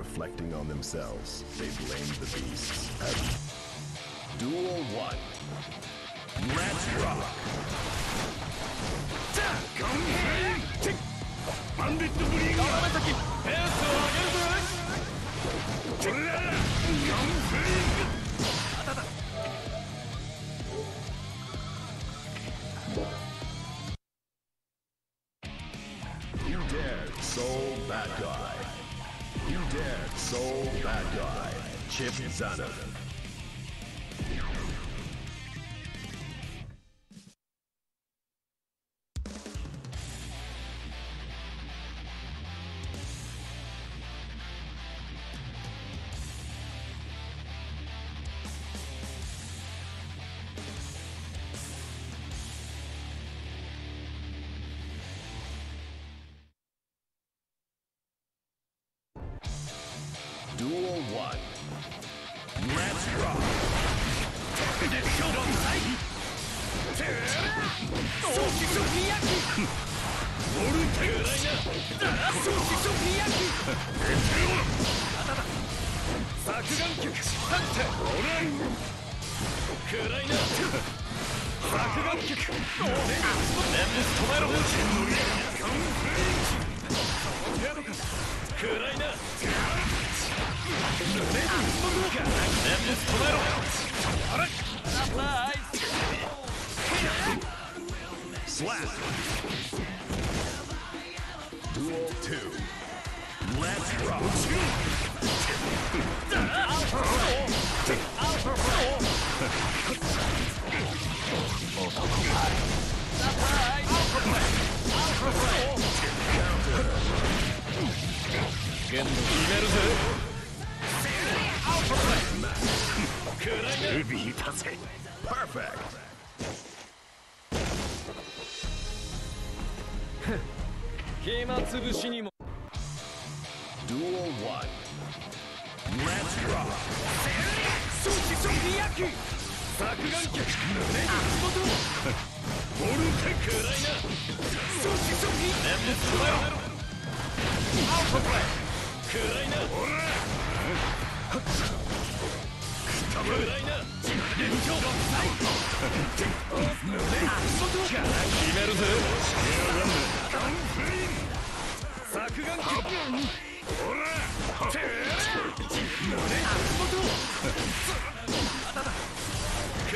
reflecting on themselves, they blame the beasts. Duel one. Let's rock! Come here! So bad guy, Chipp Zanuff.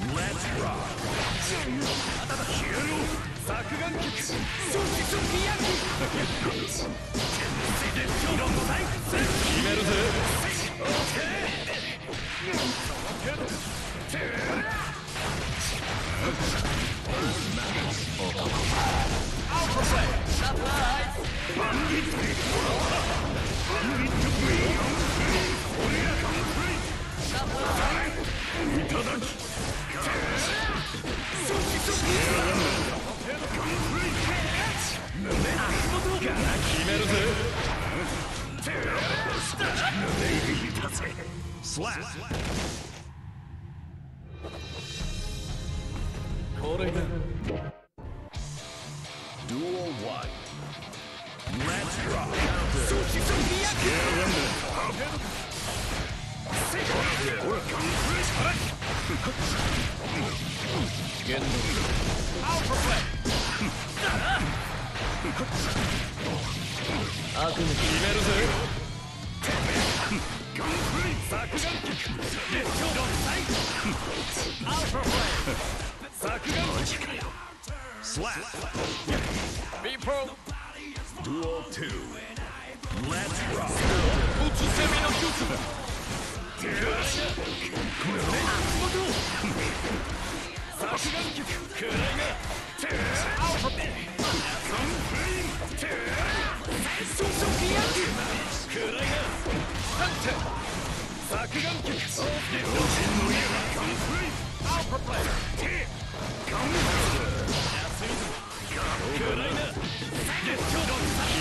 いただき Slap. これが Dual One Let's Rock そっちゾンビ役 Get a limbo ほら言動悪夢決めるぜ削岩キック熱狂の最後アウトフレーム削岩キックスラップ B プロ Duel 2 Let's rock. 宇宙セミの術決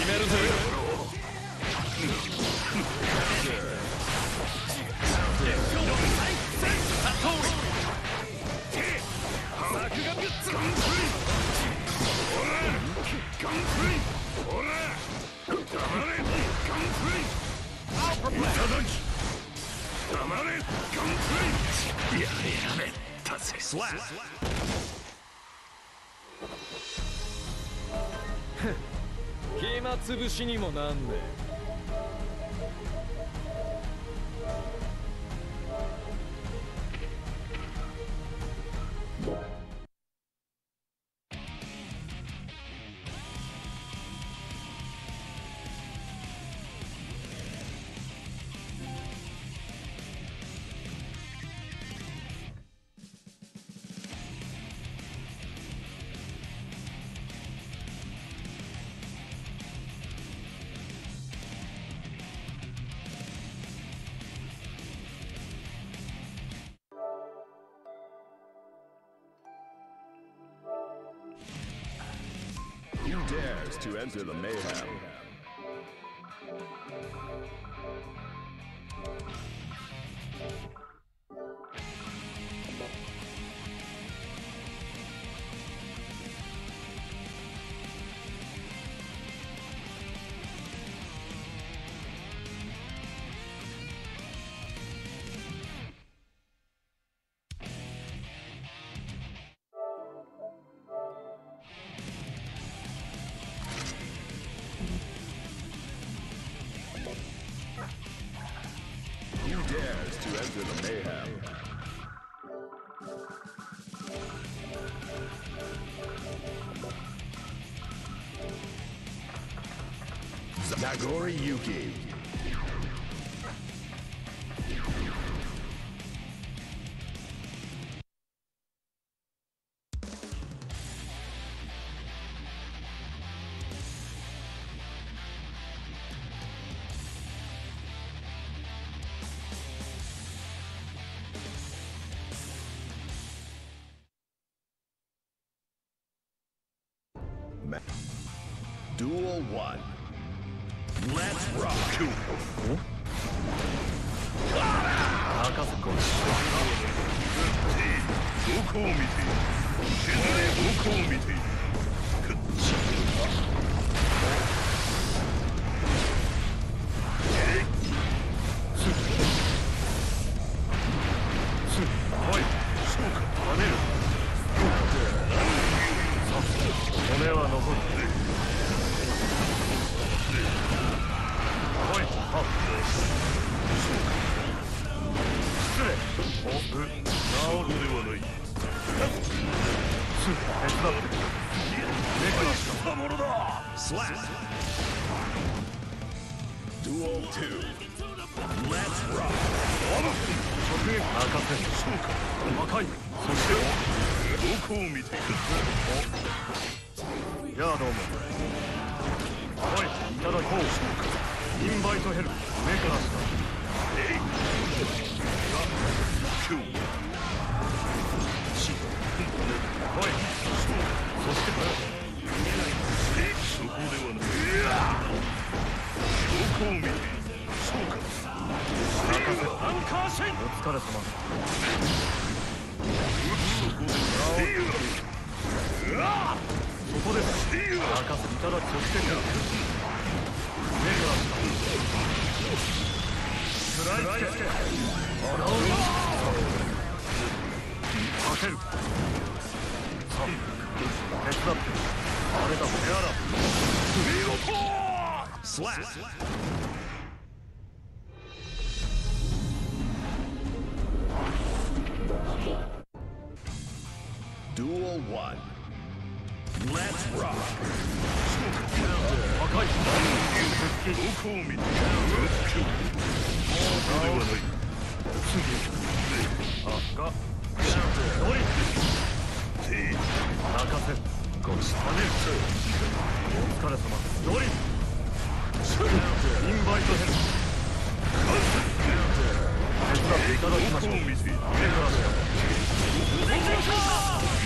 めるぜ。れガンプリやれやれ達成 Slap. 暇つぶしにもなんねえ to enter the mayhem? Nagoriyuki. Duel 1. 直撃任せそうか若いそしてどこを見ているやあどうもおいいただこうそうかインバイトヘル目からしたえいが今日しおいそそしてえそこではないどこを見ているそうか。疲れ様そこです任せ目がった。かける手伝って Duel 1. Let's rock. 若いどこを見てい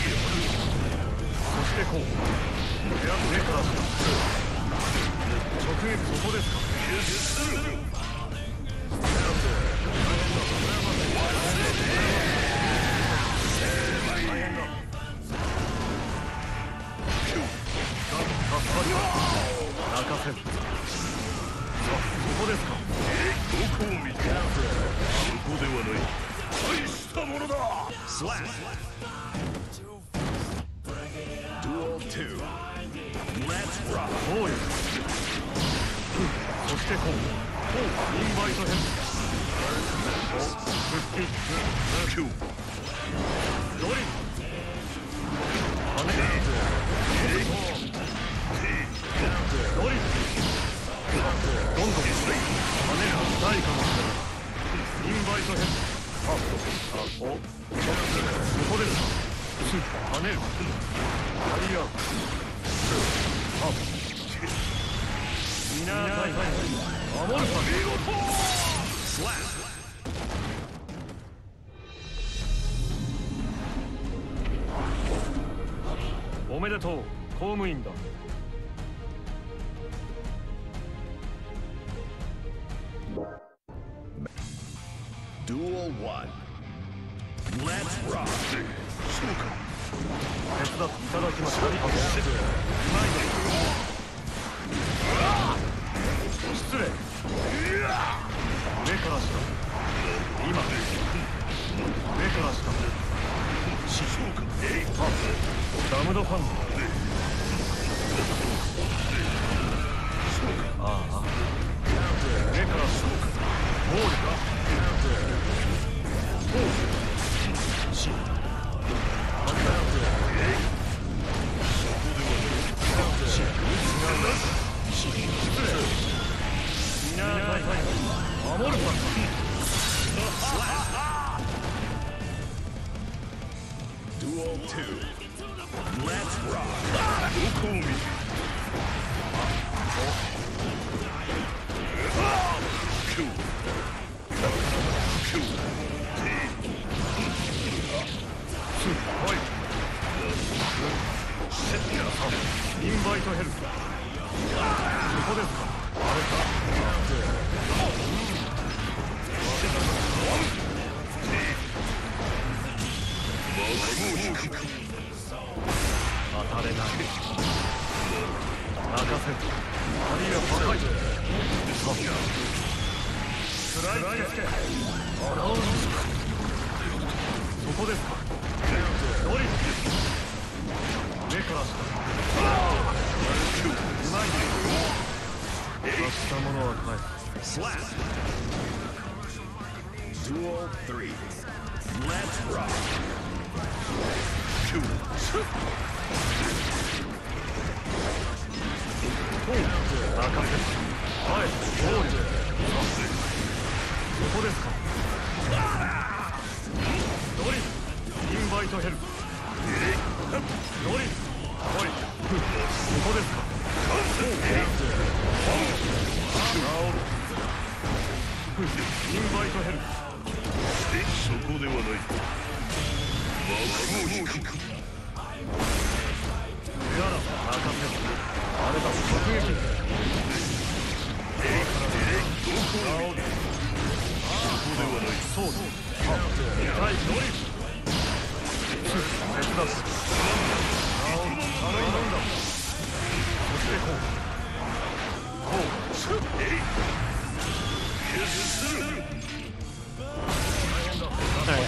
そして今こうエアプレーカーズ直撃そこですかう公務員だ。ュオ1 Let's rock! そうか手伝っていただきまし失礼。からし今。からしか。ダムドファン。Duel 2 Let's rock どこを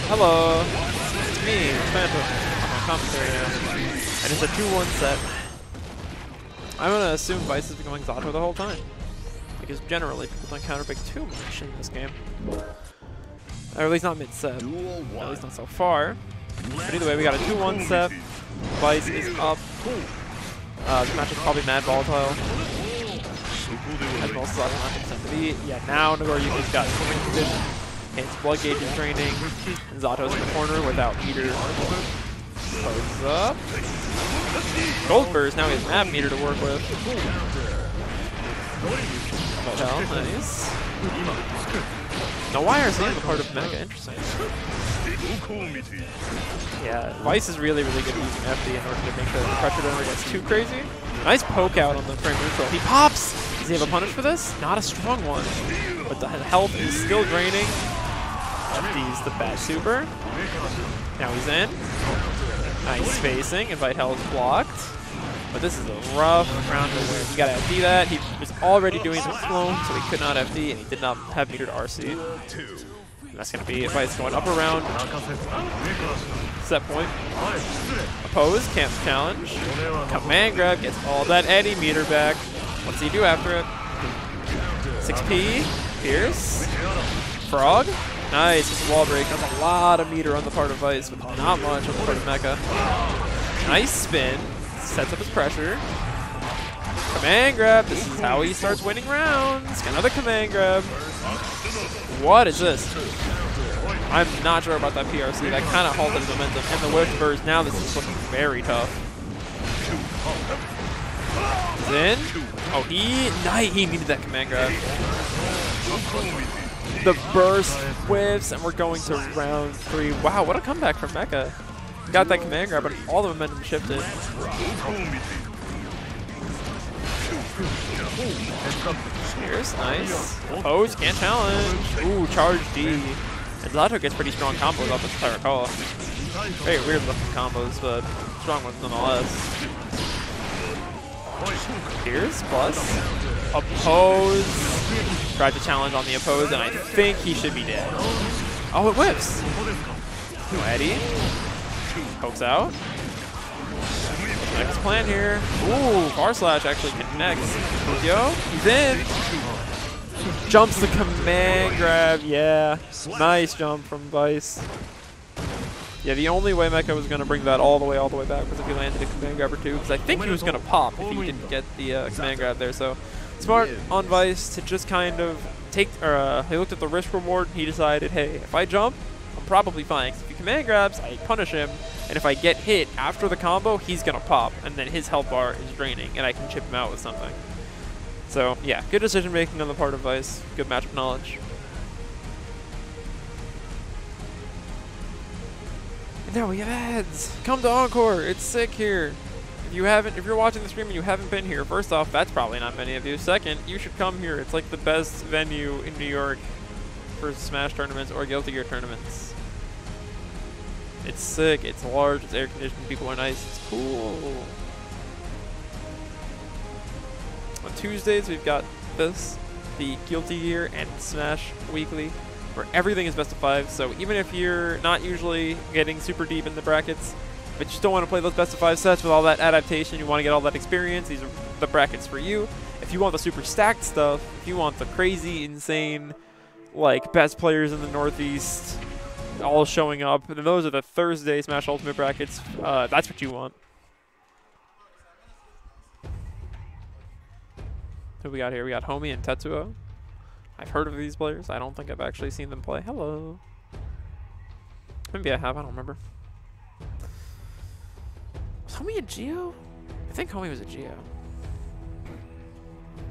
Hello. It's me, Phantom. I'm a commentator now. And it's a 2-1 set. I'm gonna assume Vice is becoming Zato the whole time. Because generally, people don't counterpick too much in this game. Or at least not mid-set. At least not so far. But either way, we got a 2-1 set. Vice is up. Uh, this match is probably mad volatile. As as Zato not consent to be. Yeah, now Nagoriyuki's got swimming condition. His blood gauge is draining. Zato's in the corner without meter. Pose up. Goldburst, now he has map meter to work with. Nice. Now why are they a part of Mega? Interesting. Yeah, Vice is really, really good at using FD in order to make sure the pressure never gets too crazy. Nice poke out on the frame neutral. He pops! Does he have a punish for this? Not a strong one. But the health is still draining. FD's the bad super. Now he's in. Nice spacing. Invite is blocked. But this is a rough round to win. You gotta FD that. He was already doing the clone, so he could not FD, and he did not have metered RC. 2 That's going to be Vice going up around. Set point. Oppose, can't challenge. Command grab, gets all that Eddie meter back. What does he do after it? 6P, Pierce, Frog. Nice, just a wall break. That's a lot of meter on the part of Vice, but not much on the part of Mecha. Nice spin. Sets up his pressure. Command grab. This is how he starts winning rounds. Another command grab. What is this? I'm not sure about that PRC. That kind of halted momentum. And the whiff burst. Now this is looking very tough. In. Oh, he night. He needed that command grab. The burst whiffs, and we're going to round three. Wow, what a comeback from Mecha. Got that command grab, but all the momentum shifted. Here's nice. Pose, can't challenge. Ooh, charge D. And Zato gets pretty strong combos off this, recall. Very weird looking combos, but strong ones nonetheless. Here's plus. Oppose. Tried to challenge on the oppose, and I think he should be dead. Oh, it whips. Eddie. Pokes out. Next plan here. Ooh, far slash actually connects. Yo, he's in. Jumps the command grab. Yeah, nice jump from Vice. Yeah, the only way Mecha was going to bring that all the way, all the way back was if he landed a command grab or two, because I think he was going to pop if he didn't get the uh, command grab there. So smart on Vice to just kind of take, or uh, he looked at the risk reward and he decided, hey, if I jump, I'm probably fine. if he command grabs, I punish him, and if I get hit after the combo, he's going to pop, and then his health bar is draining, and I can chip him out with something. So, yeah, good decision making on the part of Vice. Good matchup knowledge. Now we have ads. Come to Encore. It's sick here. If you haven't, if you're watching the stream and you haven't been here, first off, that's probably not many of you. Second, you should come here. It's like the best venue in New York for Smash tournaments or Guilty Gear tournaments. It's sick. It's large. It's air conditioned. People are nice. It's cool. On Tuesdays, we've got this, the Guilty Gear and Smash Weekly, where everything is best of five. So even if you're not usually getting super deep in the brackets, but you still want to play those best of five sets with all that adaptation, you want to get all that experience, these are the brackets for you. If you want the super stacked stuff, if you want the crazy, insane, like best players in the Northeast, all showing up, then those are the Thursday Smash Ultimate brackets. Uh, that's what you want. Who we got here? We got Homie and Tetsuo. I've heard of these players. I don't think I've actually seen them play. Hello. Maybe I have. I don't remember. Was Homie a Gio? I think Homie was a Gio.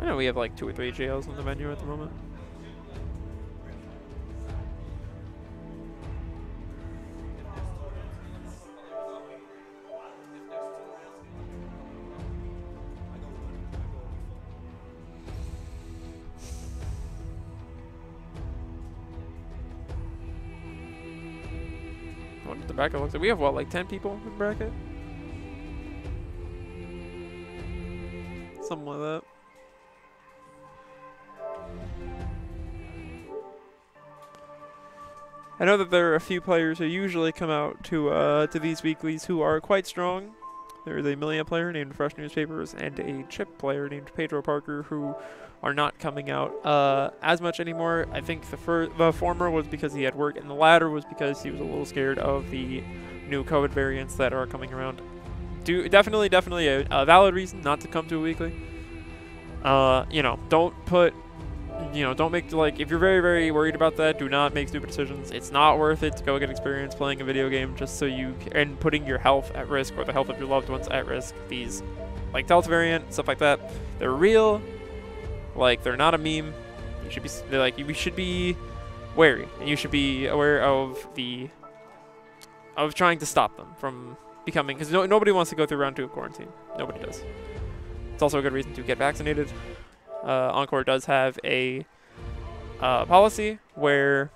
I know we have like two or three Gios on the menu at the moment. What the bracket looks like? We have what, like 10 people in bracket? Something like that. I know that there are a few players who usually come out to uh, to these weeklies who are quite strong. There's a Millia player named Fresh Newspapers and a Chipp player named Pedro Parker who are not coming out uh, as much anymore. I think the, the former was because he had work, and the latter was because he was a little scared of the new COVID variants that are coming around. Do definitely, definitely a, a valid reason not to come to a weekly. Uh, you know, don't put, you know, don't make like if you're very, very worried about that, do not make stupid decisions. It's not worth it to go get experience playing a video game just so you and putting your health at risk or the health of your loved ones at risk. These, like Delta variant stuff like that, they're real. Like they're not a meme. You should be like you should be wary, and you should be aware of the of trying to stop them from becoming because no, nobody wants to go through round two of quarantine. Nobody does. It's also a good reason to get vaccinated. Uh, Encore does have a uh, policy where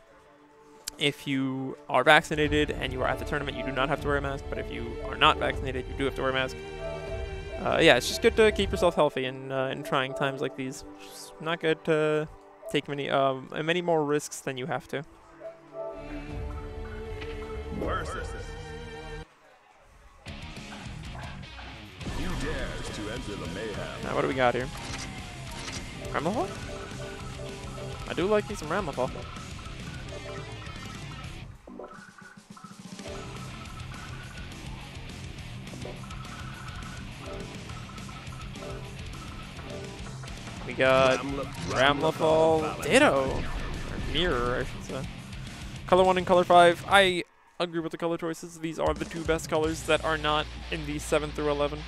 if you are vaccinated and you are at the tournament, you do not have to wear a mask. But if you are not vaccinated, you do have to wear a mask. Uh, yeah, it's just good to keep yourself healthy in uh, in trying times like these. It's not good to take many um many more risks than you have to. versus. Dares to enter the mayhem? Now, what do we got here? Ramlethal? I do like me some. We got Ramlethal Ditto. Or Mirror, I should say. Color 1 and Color 5. I agree with the color choices. These are the two best colors that are not in the 7 through 11.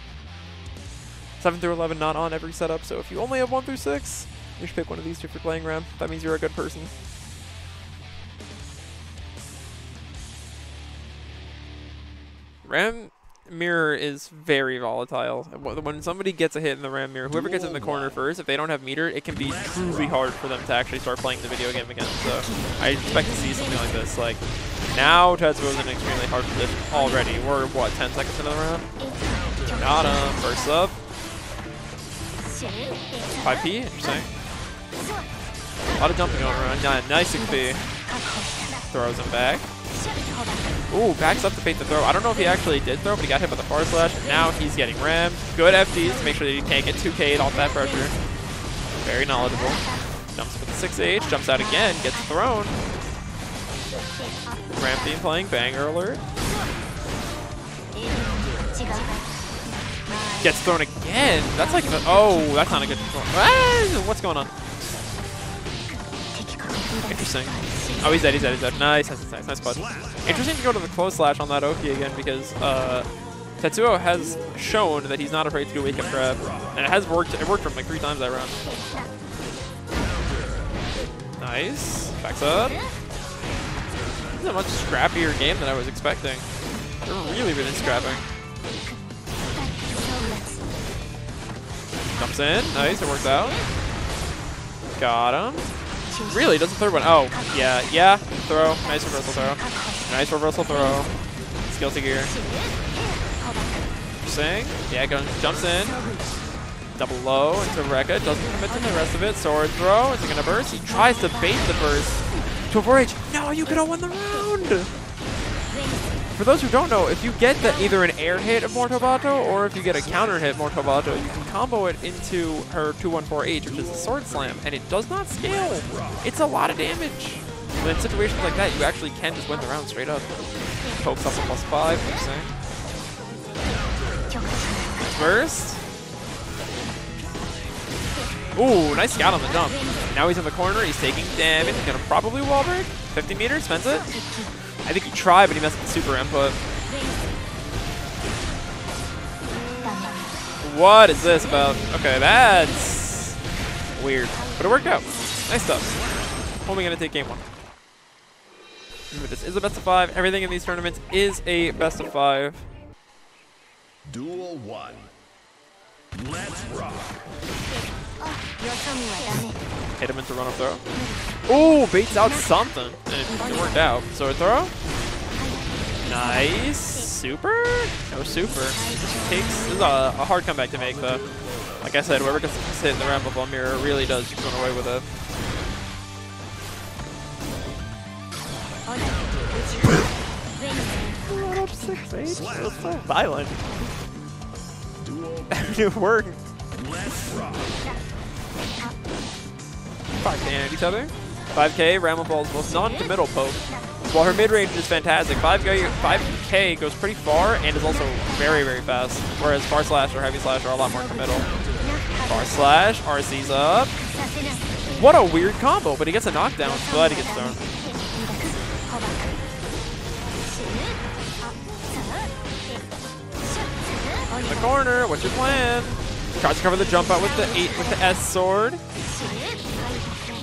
7 through 11 not on every setup, so if you only have 1 through 6, you should pick one of these two for playing Ram. That means you're a good person. Ram mirror is very volatile. When somebody gets a hit in the ram mirror, whoever gets in the corner first, if they don't have meter, it can be truly hard for them to actually start playing the video game again. So I expect to see something like this. Like now, Tetsuo's in an extremely hard position already. We're what 10 seconds into the round. Got him. First up. 5p. Interesting. A lot of dumping going around. Nice XP. Throws him back. Ooh, backs up to bait the throw. I don't know if he actually did throw, but he got hit by the far slash. Now he's getting rammed. Good FDs to make sure that he can't get 2K'd off that pressure. Very knowledgeable. Jumps with the 6H, jumps out again, gets thrown. Ram team playing, banger alert. Gets thrown again. That's like, oh, that's not a good. Ah, what's going on? Interesting. Oh, he's dead, he's dead, he's dead. Nice, nice, nice, nice putt. Interesting to go to the close slash on that Oki again because uh, Tetsuo has shown that he's not afraid to do wake up grab, and it has worked. It worked for him like three times that round. Nice. Backs up. This is a much scrappier game than I was expecting. They're really, really scrapping. Jumps in. Nice, it worked out. Got him. Really, does the third one? Oh, yeah, yeah. Throw. Nice reversal throw. Nice reversal throw. Skill to gear. Interesting. Yeah, goes, jumps in. Double low into Rekka. Doesn't commit to the rest of it. Sword throw. Is he gonna burst? He tries to bait the burst to avoid. No, you could have won the round. For those who don't know, if you get the, either an air hit of Mortobato or if you get a counter hit Mortobato, you can combo it into her 214H, which is a sword slam, and it does not scale. It's a lot of damage. But in situations like that, you actually can just win the round straight up. Pokes up a plus five. Nice burst. Ooh, nice scout on the jump. Now he's in the corner, he's taking damage, he's gonna probably wall break. 50 meters, spends it. I think he tried, but he messed with the super input. What is this about? Okay, that's weird. But it worked out. Nice stuff. Only gonna take game one. Remember, this is a best of five. Everything in these tournaments is a best of five. Duel 1. Let's rock. Hit him into run up throw. Ooh, baits out something. It, it worked out. So a throw. Nice. Super? No super. Takes this is a, a hard comeback to make though. Like I said, whoever gets this hit in the Ramble Ball Mirror really does just run away with it. so violent. It worked. 5k at each other. 5k, Ramaball's most non-committal poke. While her mid-range is fantastic, 5k, 5k goes pretty far and is also very, very fast. Whereas Far Slash or Heavy Slash are a lot more committal. Far Slash, RC's up. What a weird combo, but he gets a knockdown. Glad he gets thrown. In the corner, what's your plan? Tries to cover the jump out with the 8 with the S sword.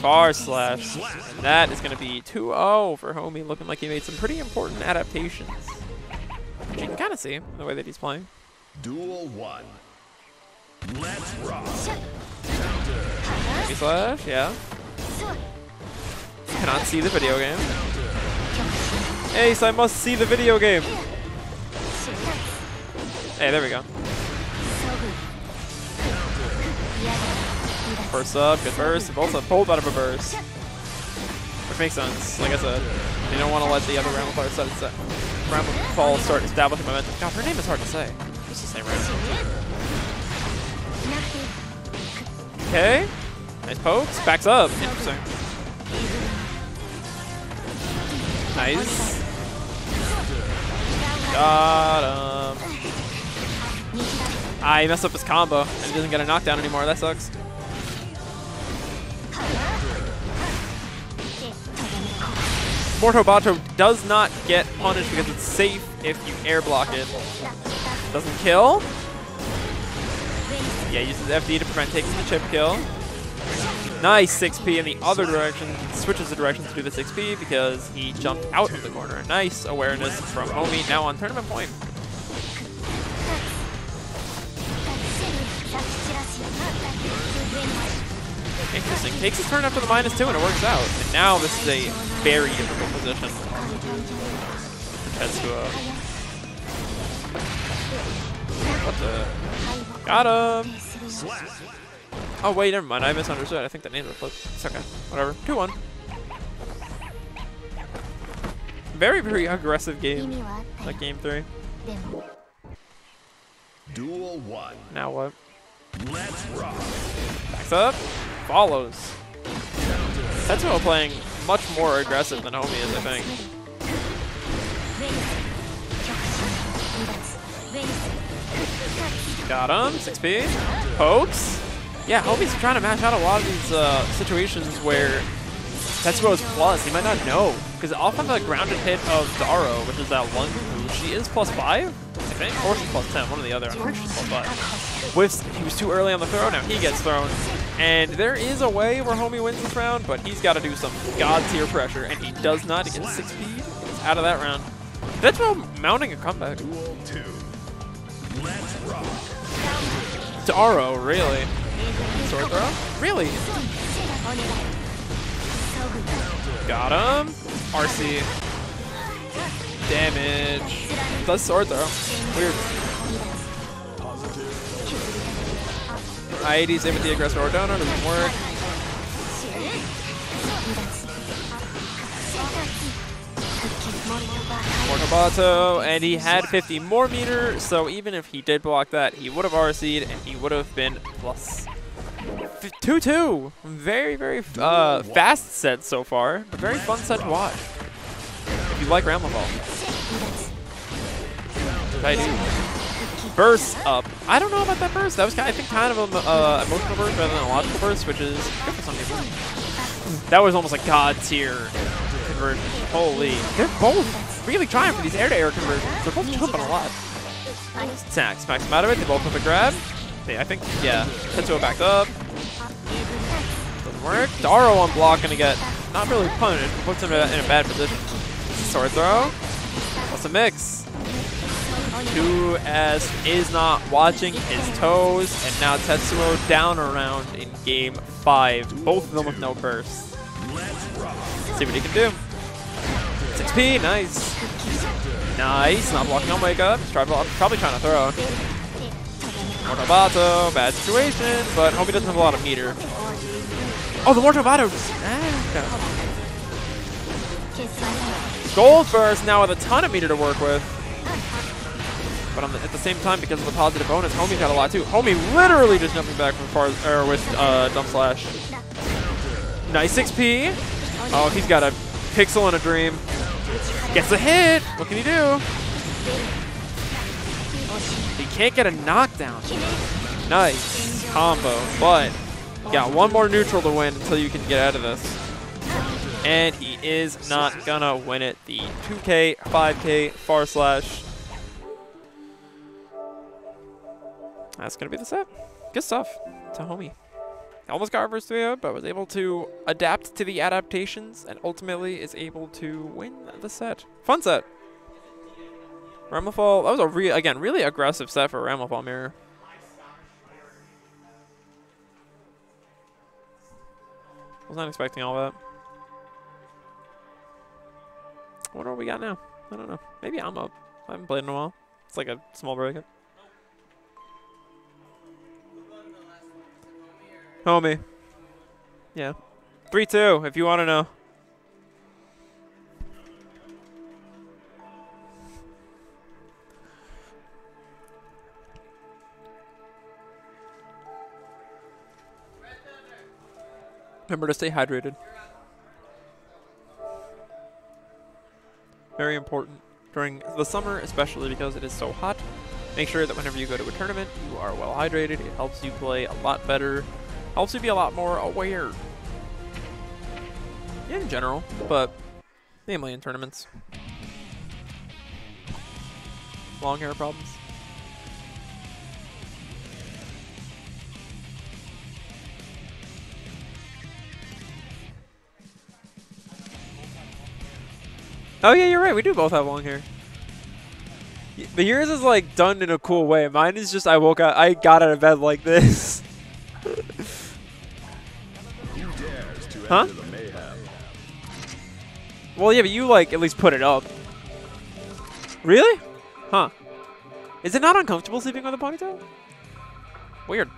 Far slash. And that is going to be 2-0 for Homie, looking like he made some pretty important adaptations. Which you can kind of see the way that he's playing. Duel 1. Let's rock. Heavy slash, yeah. Cannot see the video game. Ace, I must see the video game. Hey, there we go. First up, good burst. Both up pulled out of a burst. which makes sense. Like I said, they don't want to let the other Ramifal start, set, Ramifal start establishing momentum. God, her name is hard to say. Just the same right. Okay. Nice pokes. Backs up. Interesting. Nice. Got him. He messed up his combo and he doesn't get a knockdown anymore. That sucks. Mortobato does not get punished because it's safe if you air block it. Doesn't kill. Yeah, uses FD to prevent taking the chip kill. Nice 6p in the other direction. Switches the direction to do the 6p because he jumped out of the corner. Nice awareness from Homie now on tournament point. Interesting. Takes his turn after the minus two and it works out. And now this is a very difficult position. Tetsuo. Uh, what the? Got him! Oh wait, never mind. I misunderstood. I think the names were flipped. It's okay. Whatever. 2-1. Very, very aggressive game. Like game three. Duel 1. Now what? Let's rock. Backs up. Follows. Tetsuo playing much more aggressive than Homie is, I think. Got him. 6p. Pokes. Yeah, Homie's trying to match out a lot of these uh, situations where Tetsuo is plus. He might not know. Because off of the grounded hit of Dauro, which is that one she is plus 5, I think? Or she's plus 10, one or the other. I'm sure she's plus 5. Whiffs, he was too early on the throw, now he gets thrown. And there is a way where Homie wins this round, but he's got to do some god tier pressure, and he does not. He gets 6 speed. Out of that round. Tetsuo mounting a comeback. Duel 2. Let's rock. Dauro, really? Sword throw? Really? Got him. RC. Damage. Does sword throw. Weird. I-80's in with the Agressa Ordono, doesn't work. Mortobato, and he had 50 more meter, so even if he did block that, he would have RC'd and he would have been plus 2-2. Very, very uh, fast set so far, very fun set to watch. If you like Ramble I do. Burst up. I don't know about that burst. That was, kind of, I think, kind of an uh, emotional burst rather than a logical burst, which is good for some people. That was almost like god tier conversion. Holy. They're both really trying for these air-to-air -air conversions. They're both jumping a lot. Attack. Smacks him out of it. They both with a grab. I think, yeah. Tetsuo back up. Doesn't work. Dauro on block gonna get not really punished, but puts him in a, bad position. Sword throw. What's a mix? 2S is not watching his toes, and now Tetsuo down around in game 5. Both of them with no burst. See what he can do. 6P, nice. Nice, not blocking on wake up. He's probably trying to throw. Mortobato, bad situation, but Homie doesn't have a lot of meter. Oh, the Mortobato! Ah, Gold burst now with a ton of meter to work with. But the, at the same time, because of the positive bonus, Homie's got a lot too. Homie literally just jumping back from far er, with uh, Dump Slash. Nice 6p. Oh, he's got a pixel and a dream. Gets a hit. What can he do? Can't get a knockdown. Nice combo, but got one more neutral to win until you can get out of this. And he is not gonna win it. The 2K, 5K, far slash. That's gonna be the set. Good stuff to homie. Almost got reverse 3 but was able to adapt to the adaptations and ultimately is able to win the set. Fun set. Ramlethal, that was a real, again really aggressive set for Ramlethal Mirror. I was not expecting all that. What do we got now? I don't know. Maybe I'm up. I haven't played in a while. It's like a small breakup. Homie. Yeah. 3-2, if you want to know. Remember to stay hydrated. Very important during the summer, especially because it is so hot. Make sure that whenever you go to a tournament, you are well hydrated. It helps you play a lot better, helps you be a lot more aware. In general, but namely in tournaments. Long hair problems. Oh yeah, you're right. We do both have long hair. But yours is like done in a cool way. Mine is just I woke up, I got out of bed like this. Who dares to Huh? enter the mayhem? well, yeah, but you like at least put it up. Really? Huh? Is it not uncomfortable sleeping with a ponytail? Weird.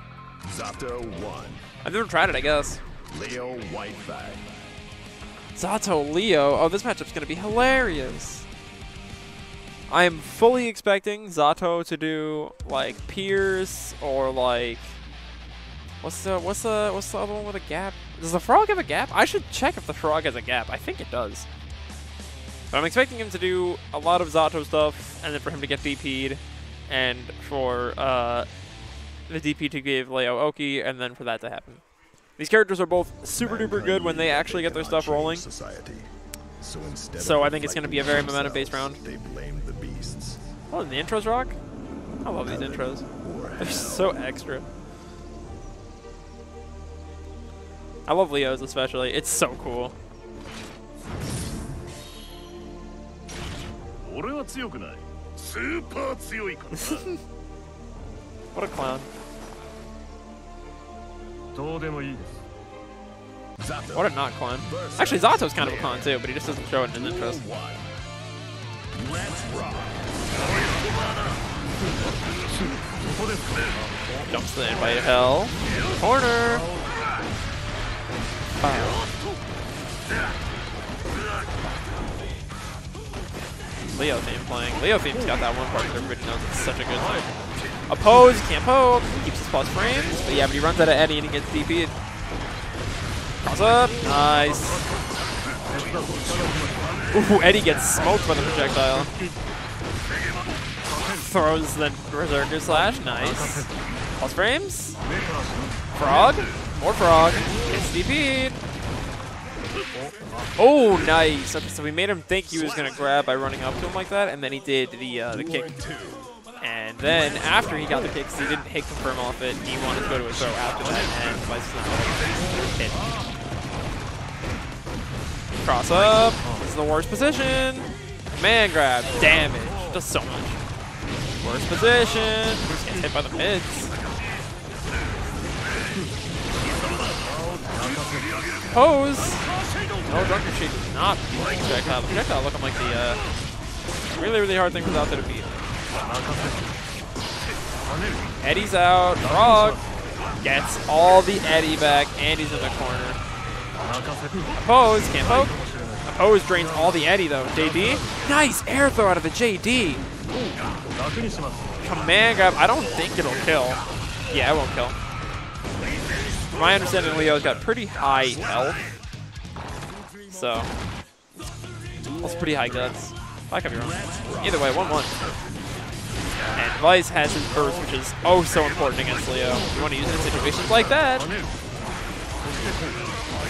Zato 1. I've never tried it. I guess. Leo Whitefang. Zato Leo. Oh, this matchup's gonna be hilarious. I am fully expecting Zato to do like Pierce or like what's the what's the what's the other one with a gap? Does the frog have a gap? I should check if the frog has a gap. I think it does. But I'm expecting him to do a lot of Zato stuff, and then for him to get DP'd, and for uh, the DP to give Leo Oki, and then for that to happen. These characters are both super duper good when they actually get their stuff rolling. Society. So, instead so I think it's going to be a very momentum based round. They blame the beasts. Oh, the intros rock? I love these intros. They're so extra. I love Leo's especially. It's so cool. what a clown. What a not clone. Actually, Zato's kind of a con too, but he just doesn't show it in interest. Jumps the invite of hell. Corner! Wow. Leo theme playing. Leo theme's got that one part everybody knows it's such a good thing. Oppose, can't poke, keeps his plus frames, but yeah, but he runs out of Eddie and he gets DP'd. Cross up, nice. Ooh, Eddie gets smoked by the projectile. Throws the Berserker Slash, nice. Plus frames. Frog. More frog. Gets DP'd. Oh, nice. Okay, so we made him think he was gonna grab by running up to him like that, and then he did the uh, the kick. And then after he got the kick, he didn't hit confirm off it, he wanted to go to a throw after that, and Vice hit. Cross up. This is the worst position. Man grab. Damage. Does so much. Worst position. Just gets hit by the mids. Pose. No, Drunkard Shade does not beat the projectile. The looking like the uh, really, really hard thing for Zato to beat. Eddie's out. Frog gets all the Eddie back, and he's in the corner. Pose. can't poke. Pose drains all the Eddie, though. JD, nice air throw out of the JD. Command grab, I don't think it'll kill. Yeah, it won't kill. My understanding, Leo's got pretty high health. So, that's pretty high guts. I could be wrong. Either way, 1-1. And Vice has his burst, which is oh so important against Leo. You want to use it in situations like that.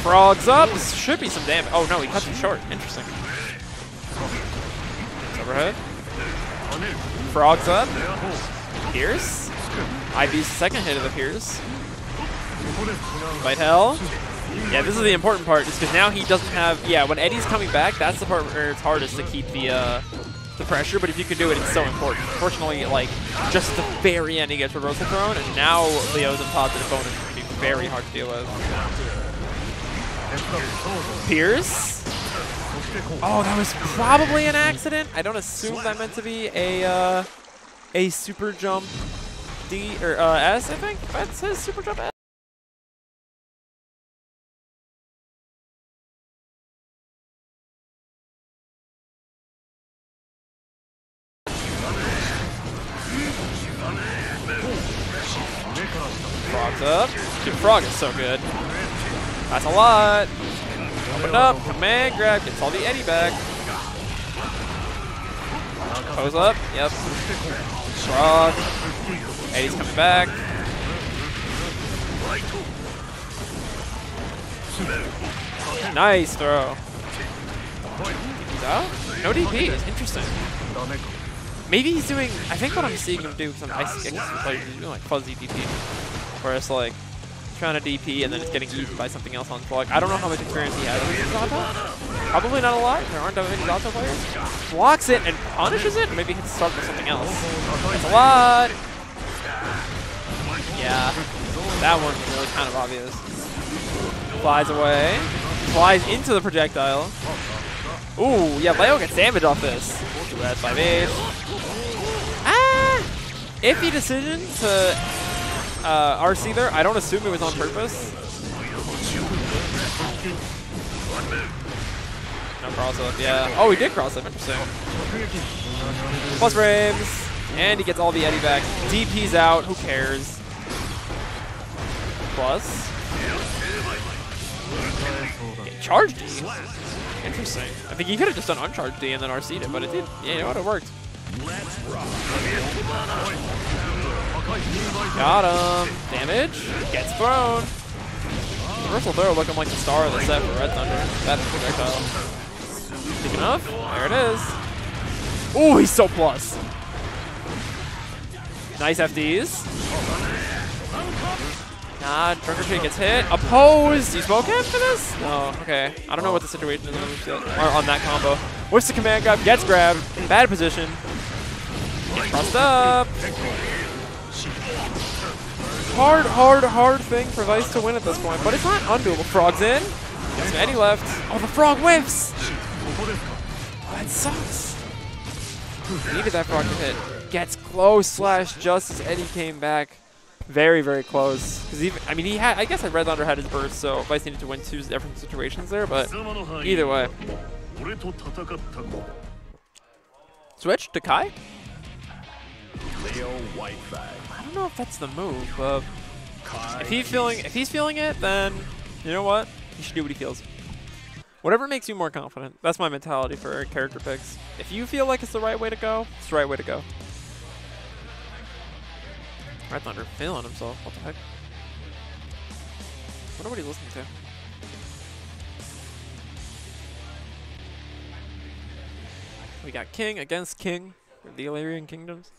Frogs up. This should be some damage. Oh no, he cuts him short. Interesting. Overhead. Frogs up. Pierce. IV's second hit of the Pierce. Fight hell. Yeah, this is the important part, is because now he doesn't have. Yeah, when Eddie's coming back, that's the part where it's hardest to keep the uh, the pressure. But if you can do it, it's so important. Fortunately, like just at the very end, he gets reversal thrown, and now Leo's in positive bonus. It's gonna be very hard to deal with. Pierce. Oh, that was probably an accident. I don't assume that meant to be a uh, a super jump D or uh, S. I think That's says super jump S. Frog is so good. That's a lot. Open up. Command grab. Gets all the Eddie back. Pose up. Yep. Frog. Eddie's coming back. Nice throw. No DP. Interesting. Maybe he's doing. I think what I'm seeing him do, because I see some players he's doing like fuzzy DP, where it's like trying to DP and then it's getting used by something else on block. I don't know how much experience he has with Zato. Probably not a lot. There aren't that many Zato players. Blocks it and punishes it. Or maybe can start with something else. That's a lot. Yeah, that one's really kind of obvious. Flies away. Flies into the projectile. Ooh, yeah, Leo gets damage off this. That's 5 Ah! Iffy decision to uh, RC there. I don't assume it was on purpose. No cross up, yeah. Oh, he did cross up, interesting. Plus frames. And he gets all the Eddie back. DP's out, who cares? Plus. Okay, charge D. Interesting. I think he could have just done uncharged D and then RC'd it, but it did. Yeah, you know what? It worked. Got him. Damage. Gets thrown. Universal throw looking like the star of the set for Red Thunder. That projectile. Big enough. There it is. Ooh, he's so plus. Nice FDs. Nah, Trigger Tree gets hit. Opposed! You smoke him for this? No, okay. I don't know what the situation is on, on that combo. Whiffs the command grab, gets grabbed. Bad position. Gets up. Hard, hard, hard thing for Vice to win at this point, but it's not undoable. Frog's in. Gets Eddie left. Oh, the frog whiffs! Oh, that sucks. Needed that frog to hit. Gets close slash just as Eddie came back. Very, very close. Because even, I mean, he had. I guess Red Thunder had his burst, so Vice needed to win two different situations there. But either way, switch to Ky. Leo. I don't know if that's the move, but if he's feeling, if he's feeling it, then you know what? He should do what he feels. Whatever makes you more confident. That's my mentality for character picks. If you feel like it's the right way to go, it's the right way to go. Red Thunder feeling himself. What the heck? wonder what he's listening to. We got King against King for the Illyrian Kingdoms.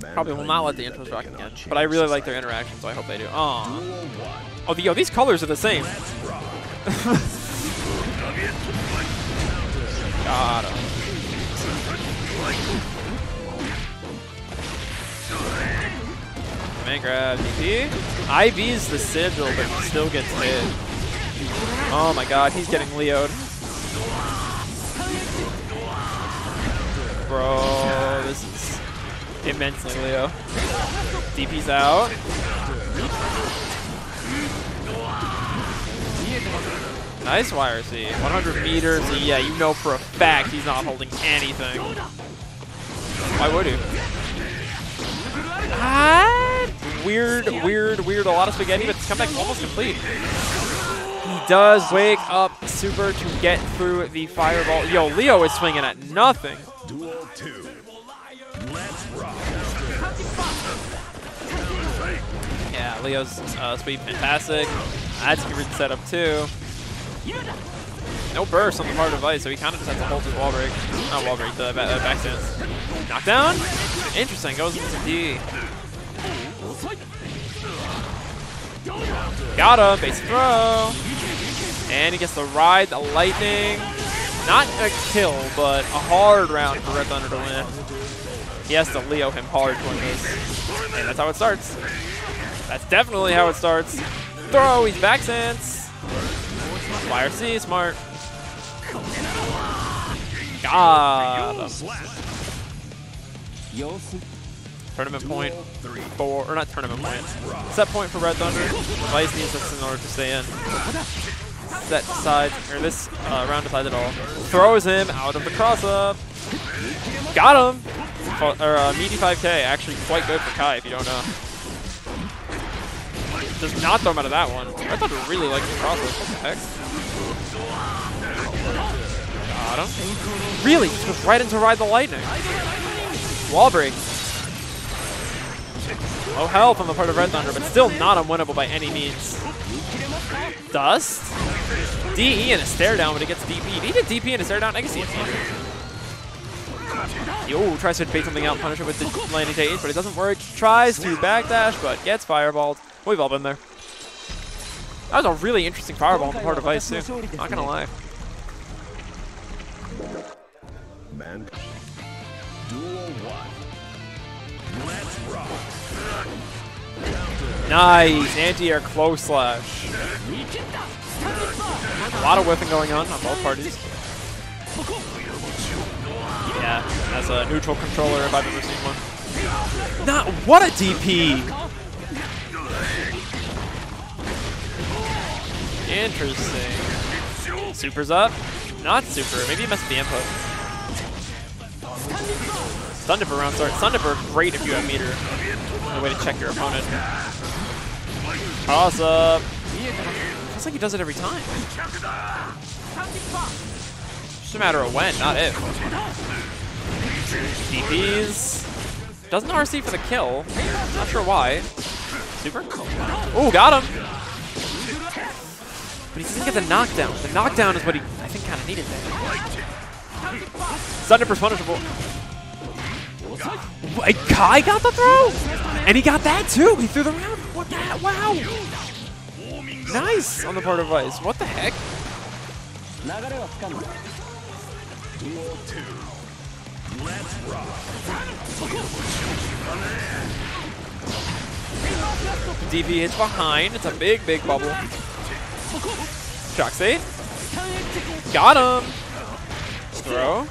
Probably will not let the intros rock again, but I really like their interaction, so I hope they do. Aw. Oh, the, yo, these colors are the same. Got him. Man grab DP. IV's the sigil, but he still gets hit. Oh my god, he's getting Leo'd. Bro, this is immensely Leo. DP's out. Nice YRC. 100 meters. Yeah, you know for a fact he's not holding anything. Why would he? Ah, weird, weird, weird. A lot of spaghetti, but this comeback almost complete. He does wake up Super to get through the fireball. Yo, Leo is swinging at nothing. Duel 2. Let's rock. Yeah, Leo's uh, sweep fantastic. That's a good setup too. No burst on the part of Vice, so he kind of just has to hold his wall break. Not wall break, the ba uh, back stance. Knockdown? Interesting, goes into D. Got him, basic throw. And he gets the ride the lightning. Not a kill, but a hard round for Red Thunder to win. He has to Leo him hard win this. And that's how it starts. That's definitely how it starts. Throw, he's back stance. YRC, smart. Got him. Tournament point four, or not tournament point. Set point for Red Thunder. Vice needs this in order to stay in. Set decides, or this uh, round decides it all. Throws him out of the cross up. Got him. Or uh, meaty 5k, actually quite good for Ky if you don't know. Does not throw him out of that one. I thought it really likes the crossover. What the heck? Got him. Really? Just goes right into Ride the Lightning. Wall break. Low health on the part of Red Thunder, but still not unwinnable by any means. Dust? DE and a stare down, but it gets DP. If he did DP and a stare down, I can see it. Yo, tries to bait something out, punish it with the landing stage, but it doesn't work. Tries to backdash, but gets fireballed. We've all been there. That was a really interesting fireball on the part of Vice, too. Not gonna lie. Man. Duel one. Let's rock. Nice, anti-air close slash. A lot of whiffing going on on both parties. Yeah, that's a neutral controller if I've ever seen one. Not what a DP. Interesting. Super's up. Not super. Maybe he messed the input. Dipper round start. Dipper great if you have meter. A way to check your opponent. Toss up. Feels like he does it every time. Just a matter of when, not if. DPs. Doesn't RC for the kill. Not sure why. Super. Ooh, got him. But he doesn't get the knockdown. The knockdown is what he, I think, kind of needed there. Thunder's punishable. Wait, Ky got the throw? And he got that too. He threw the round. What the? Wow. Nice on the part of Vice. What the heck? Duel two. Let's rock. DP hits behind. It's a big, big bubble. Shock State. Got him. Throw.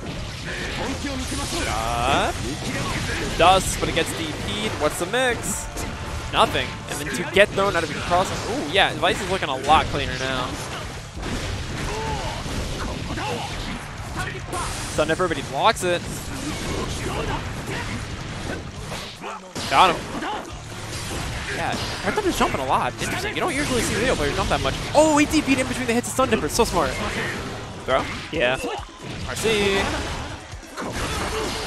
Shot. Dust, but it gets DP'd. What's the mix? Nothing. And then to get thrown out of your cross. Ooh, yeah, Vice is looking a lot cleaner now. Stun Dipper, but he blocks it. Got him. Yeah, Red Thunder's jumping a lot. Interesting. You don't usually see Leo players jump that much. Oh, he DP'd in between the hits of Stun Dipper. So smart. Throw? Yeah. RC.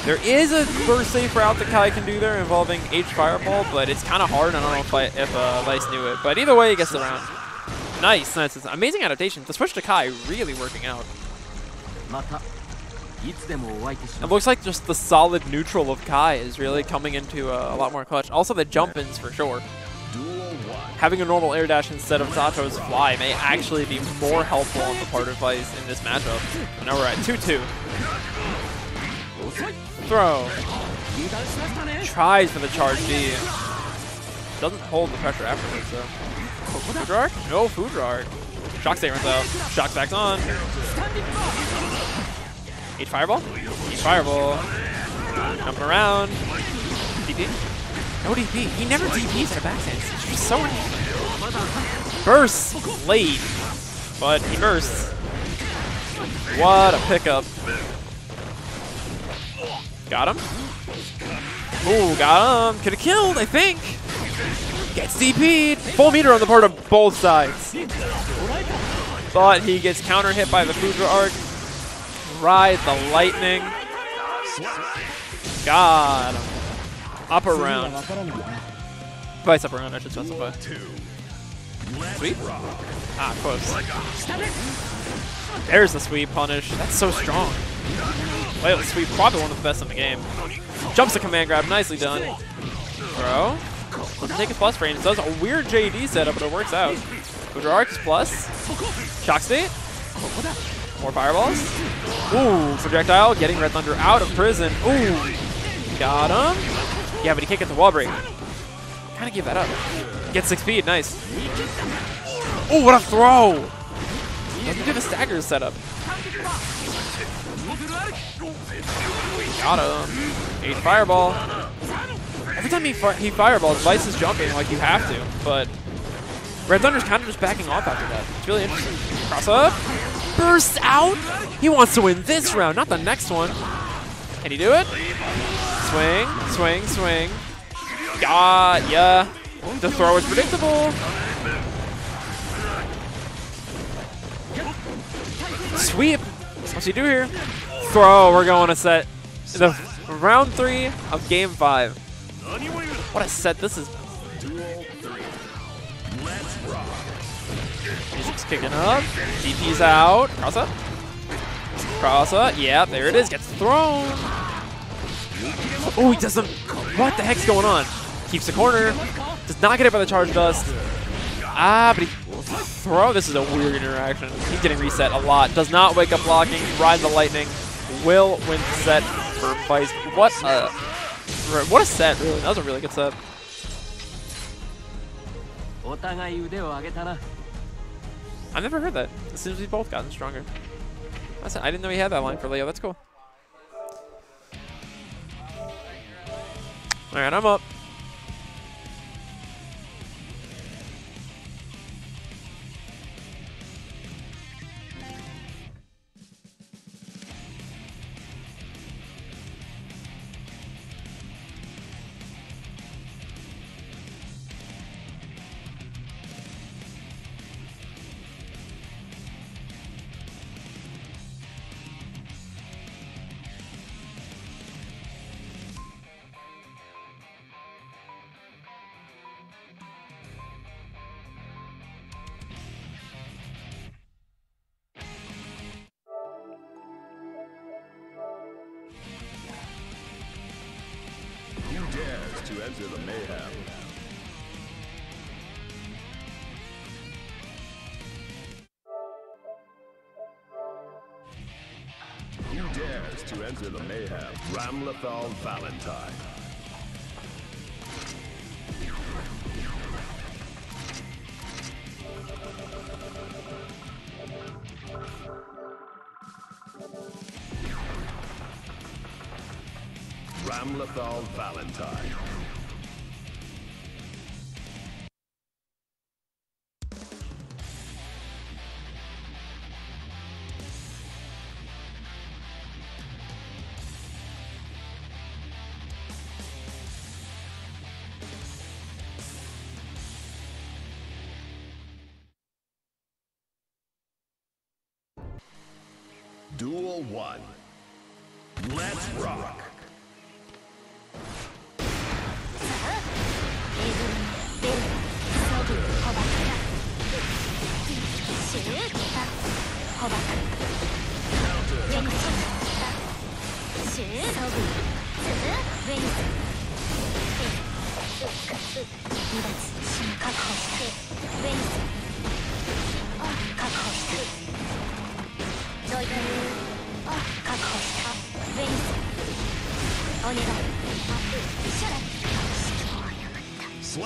There is a burst safe route that Ky can do there involving H Fireball, but it's kind of hard. I don't know if, I, if uh, Vice knew it. But either way, he gets the round. Nice, nice. Amazing adaptation. The switch to Ky really working out. It looks like just the solid neutral of Ky is really coming into a lot more clutch. Also, the jump-ins for sure. Having a normal air dash instead of Zato's fly may actually be more helpful on the part of Vice in this matchup. Now we're at 2-2. Throw. Tries for the charge D. Doesn't hold the pressure afterwards, though. Foudre Arc? No Foudre Arc. Shock State runs out. Shock backs on. H Fireball? H Fireball. Jumping around. DP? No DP. He never DPs at a. It's just so interesting. Bursts late, but he bursts. What a pickup. Got him. Ooh, got him. Could have killed, I think. Gets DP'd. Full meter on the part of both sides. But he gets counter hit by the Foudre Arc. Ride the lightning. God. Up around. Vice up around, I should specify. Sweep? Ah, close. There's the sweep punish. That's so strong. Wait, sweep, probably one of the best in the game. Jumps the command grab, nicely done. Bro, Doesn't take his plus frame. It Does a weird JD setup, but it works out. Arc plus. Shock state. More fireballs. Ooh, projectile, getting Red Thunder out of prison. Ooh, got him. Yeah, but he can't get the wall break. Kind of give that up. Get six speed, nice. Ooh, what a throw! Doesn't do the stagger setup. Got him. H fireball. Every time he, fi he fireballs, Vice is jumping like you have to, but Red Thunder's kind of just backing off after that. It's really interesting. Cross up bursts out. He wants to win this round, not the next one. Can he do it? Swing, swing, swing. God, yeah. The throw is predictable. Sweep. What's he do here? Throw. We're going to set the round three of game five. What a set this is. Music's kicking up. DP's out. Cross up. Cross up. Yeah, there it is. Gets thrown. Oh, he doesn't. What the heck's going on? Keeps the corner. Does not get it by the charge dust. Ah, but he throw. This is a weird interaction. He's getting reset a lot. Does not wake up blocking. Ride the lightning. Will win set for Vice. What a what a set. Really, that was a really good set. I've never heard that. It seems we've both gotten stronger. That's, I didn't know he had that line for Leo. That's cool. All right, I'm up. Ramlethal Valentine. Duel 1. Let's rock! 離脱し確保したウェニス確保したといて確保したベニスお願いシを誤ったスッ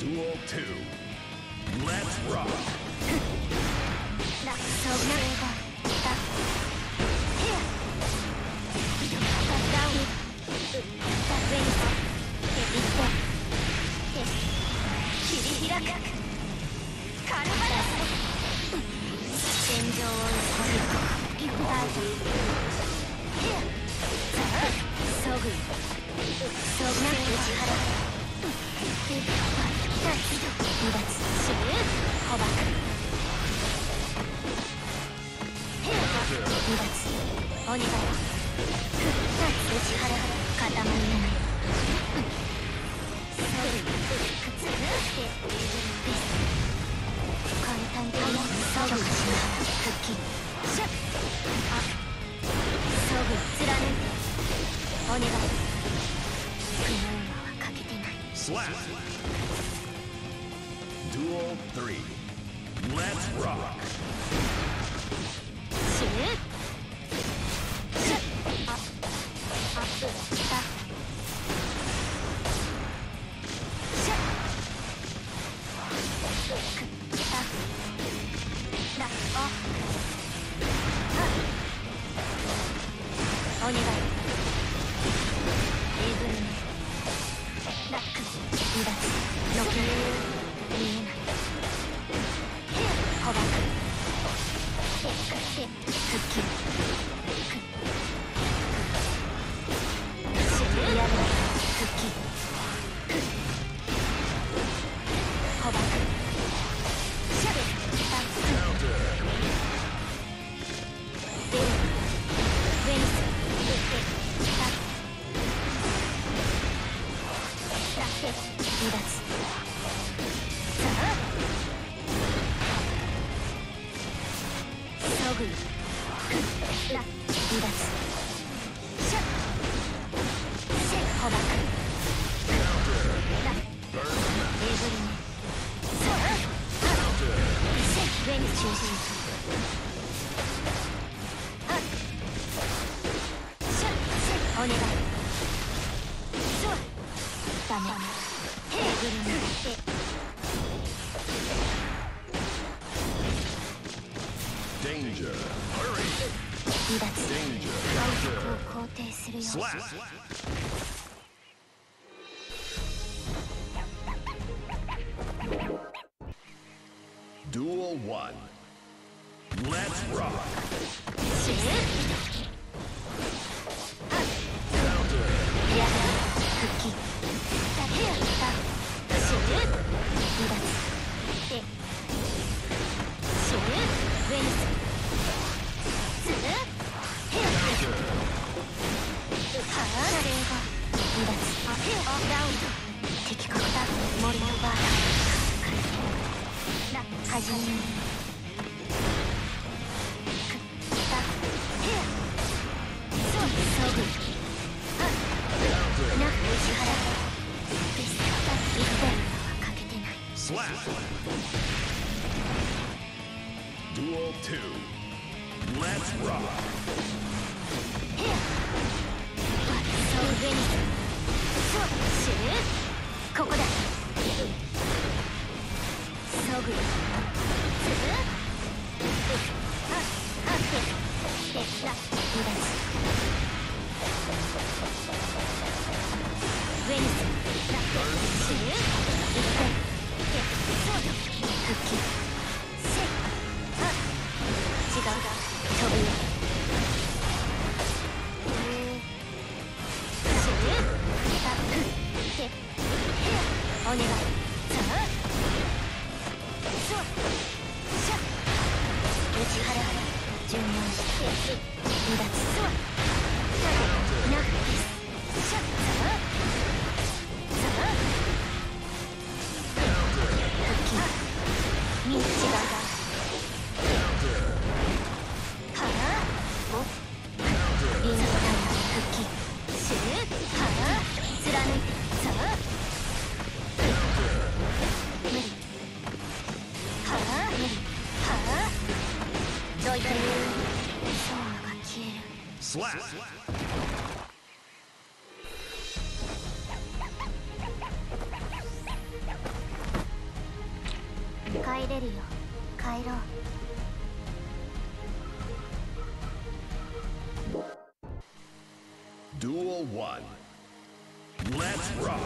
ドゥオ2楽なればエレリ帰ろう Duel Let's rock!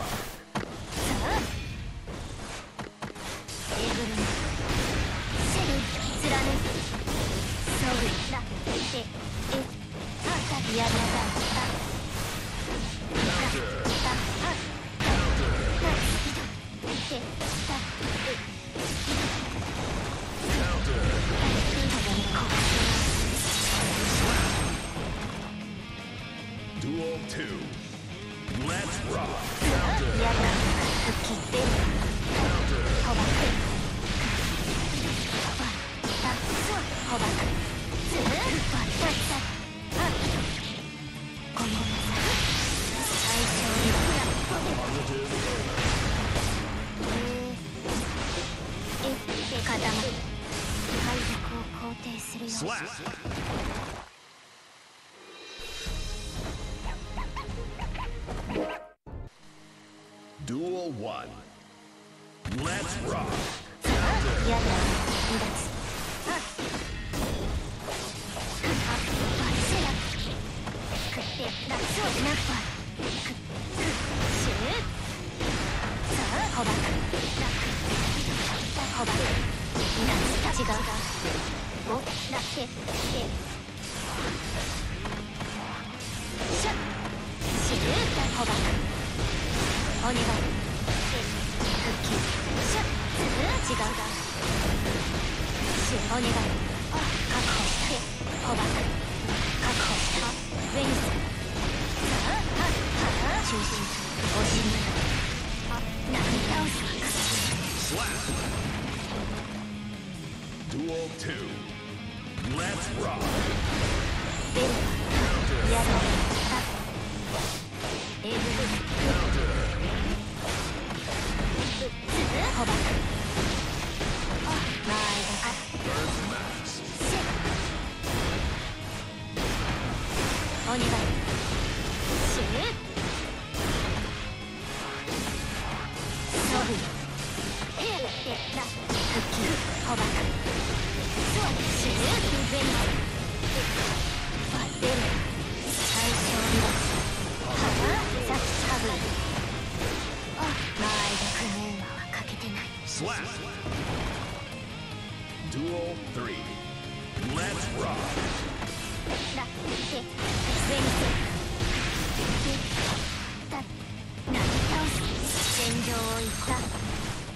境を言った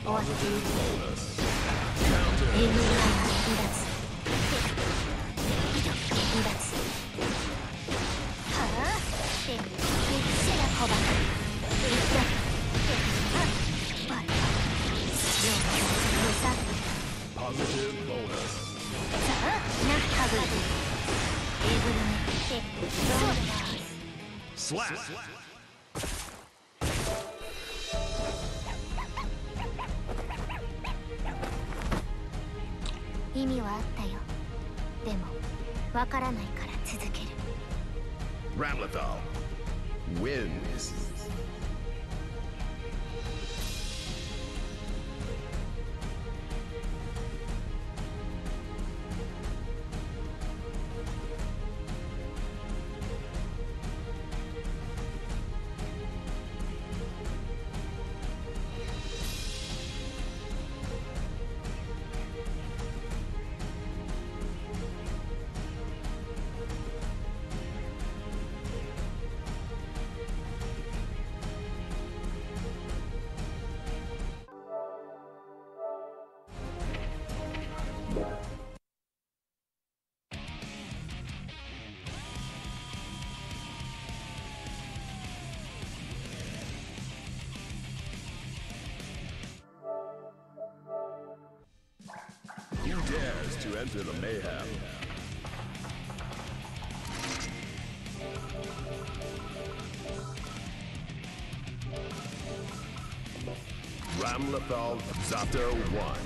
終わっている英雄は離脱離脱はあってシラコバ行ったバイバイさあナッハブエグルメそうだ Slap! Slap. からない。Enter the mayhem? Ramlethal Zato 1.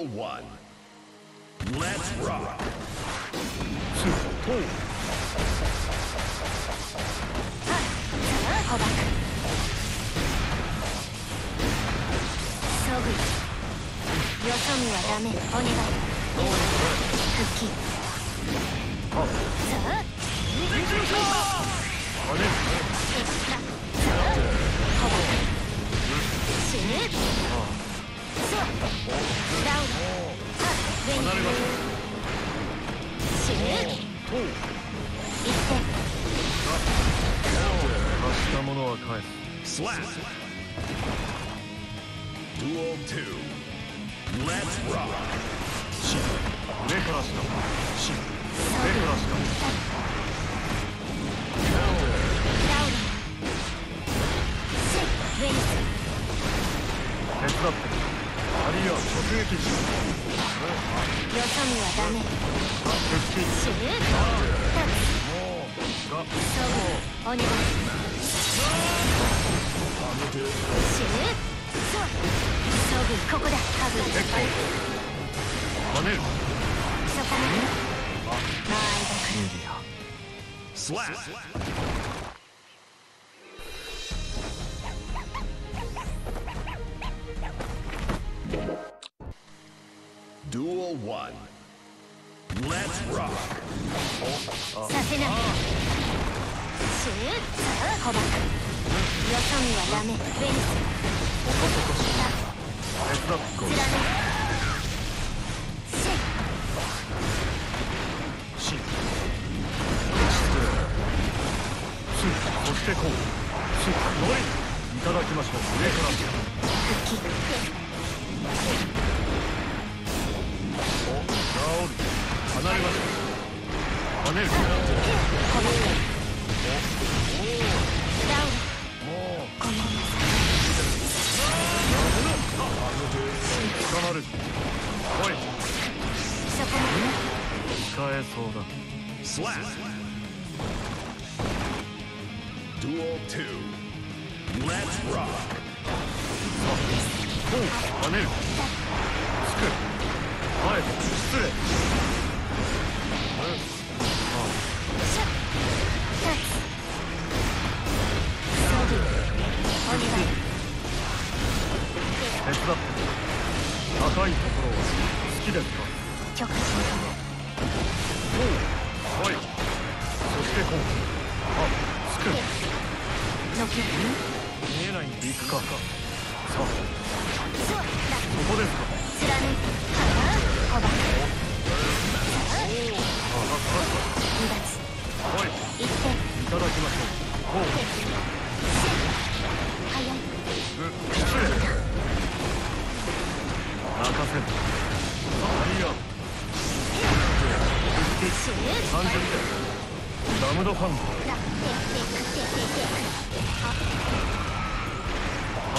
Duel 1. Let's rock. 小バ離れます死ぬ行って貸したものは返すスラップ Duel 2 Let's rock たた空気にはダメスラッ30点ダムドファンド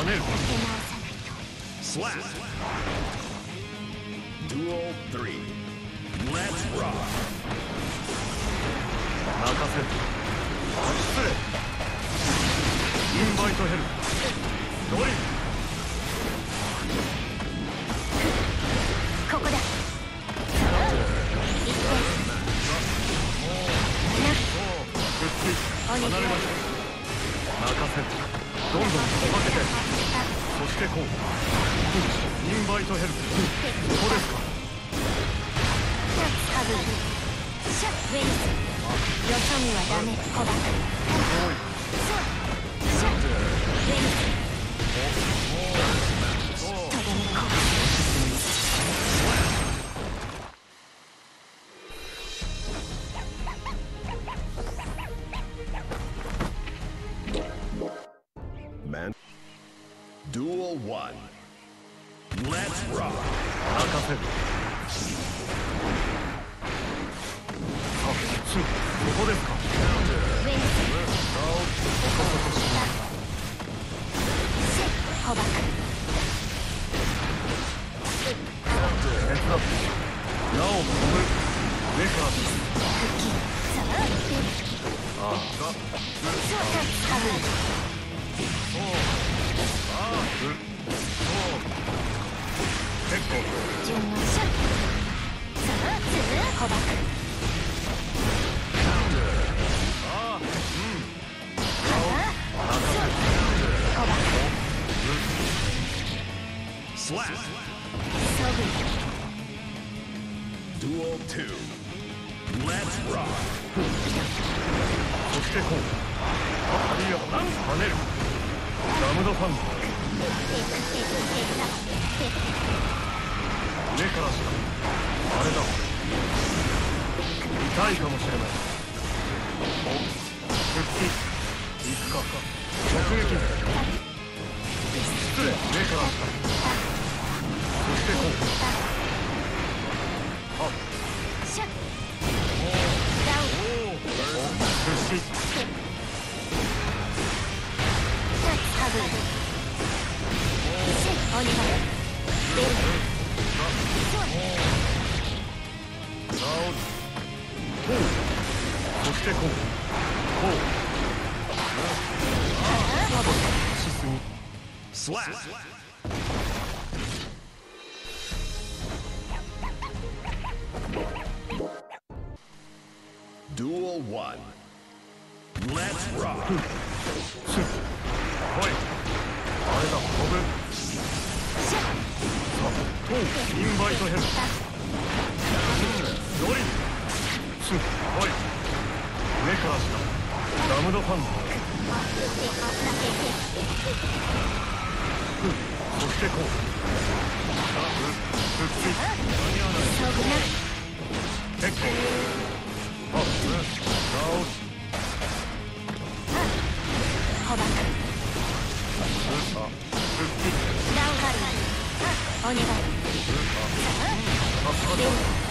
跳ねるスラッドゥオー3レッツロック泣かせる失礼インバイトヘル。ドリル。予にはダメ、小爆。こうしすぎスッオワンいあれだ飛ぶさあトーインバイトヘルドリルい。目からしかダムドファンだそしてこうあャープ復帰間に合わない結構アップ直し捕獲スーパー復帰ダウンカーお願いスーパー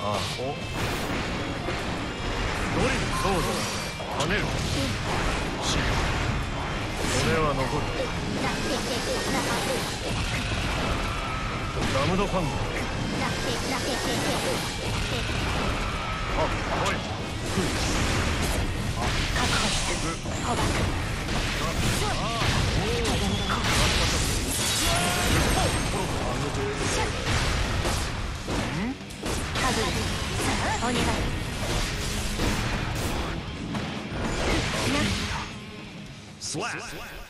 ああおドリルそうだ跳ねるし骨は残るラムドファンドラテラテテあおい確保し捕獲ハグお願い。スラッ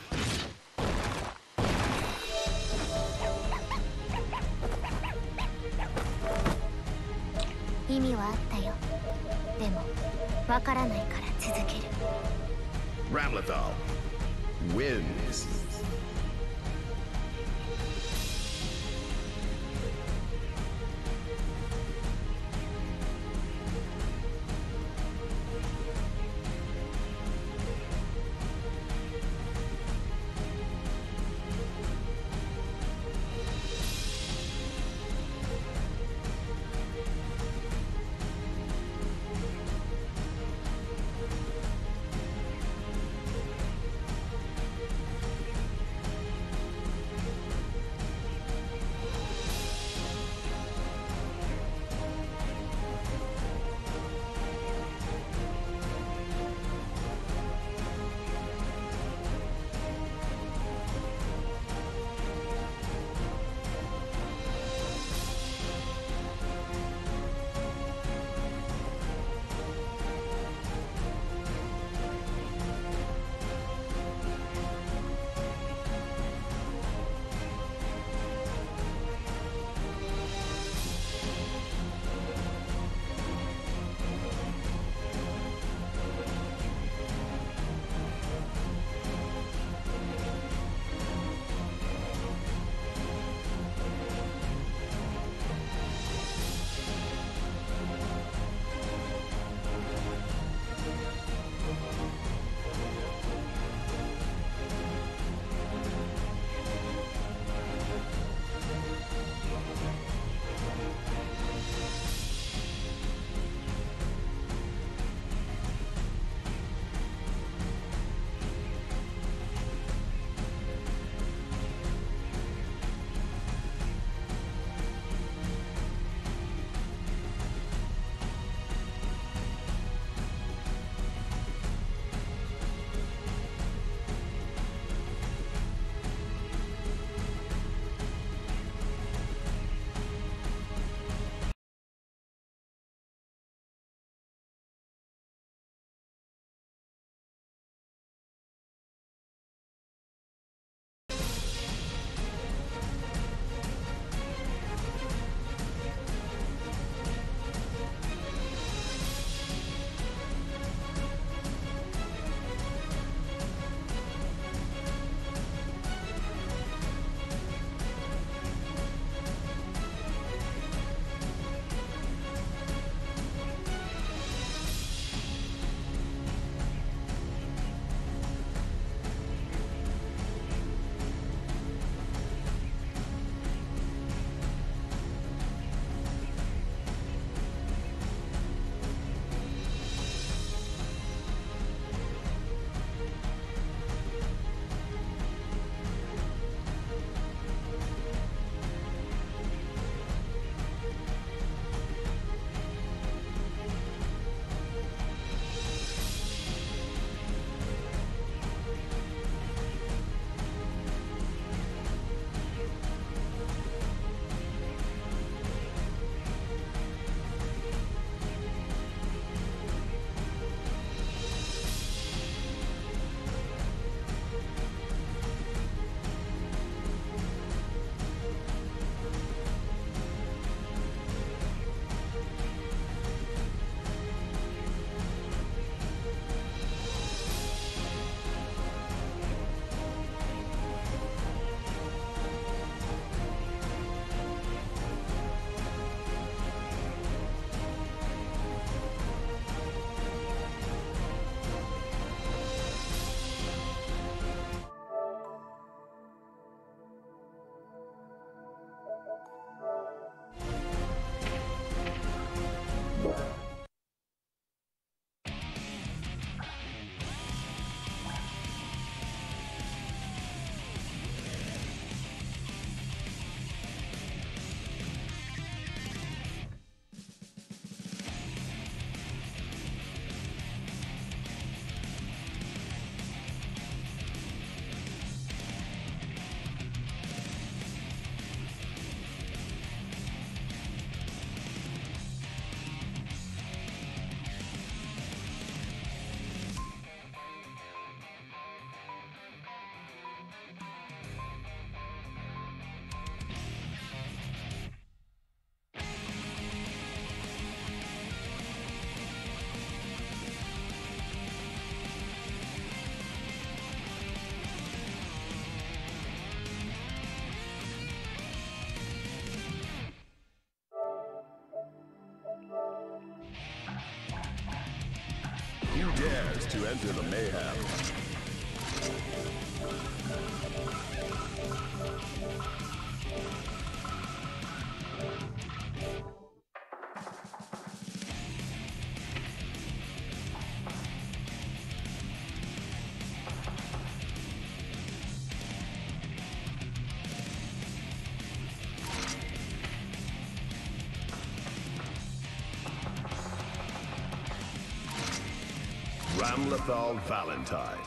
to enter the mayhem? Ramlethal Valentine.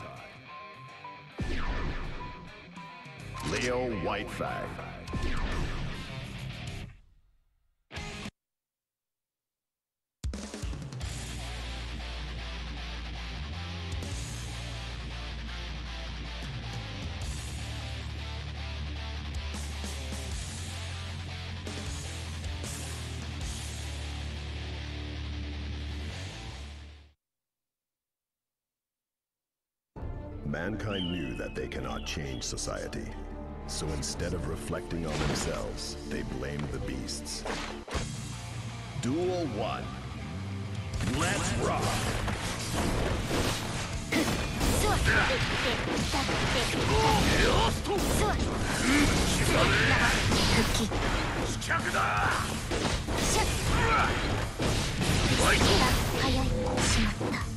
Leo Whitefang. Mankind knew that they cannot change society. So instead of reflecting on themselves, they blamed the beasts. Duel 1. Let's rock! 座って立って座って復帰試着だシャッ早いしまった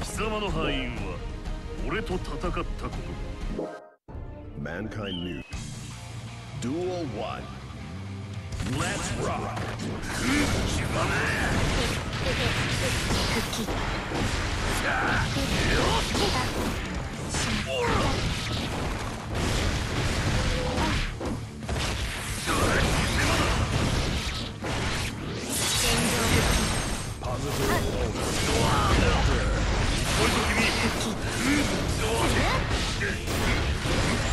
貴様の敗因は俺と戦ったこと。Mankind News. Duel 1. Let's rock! Positive order. Order.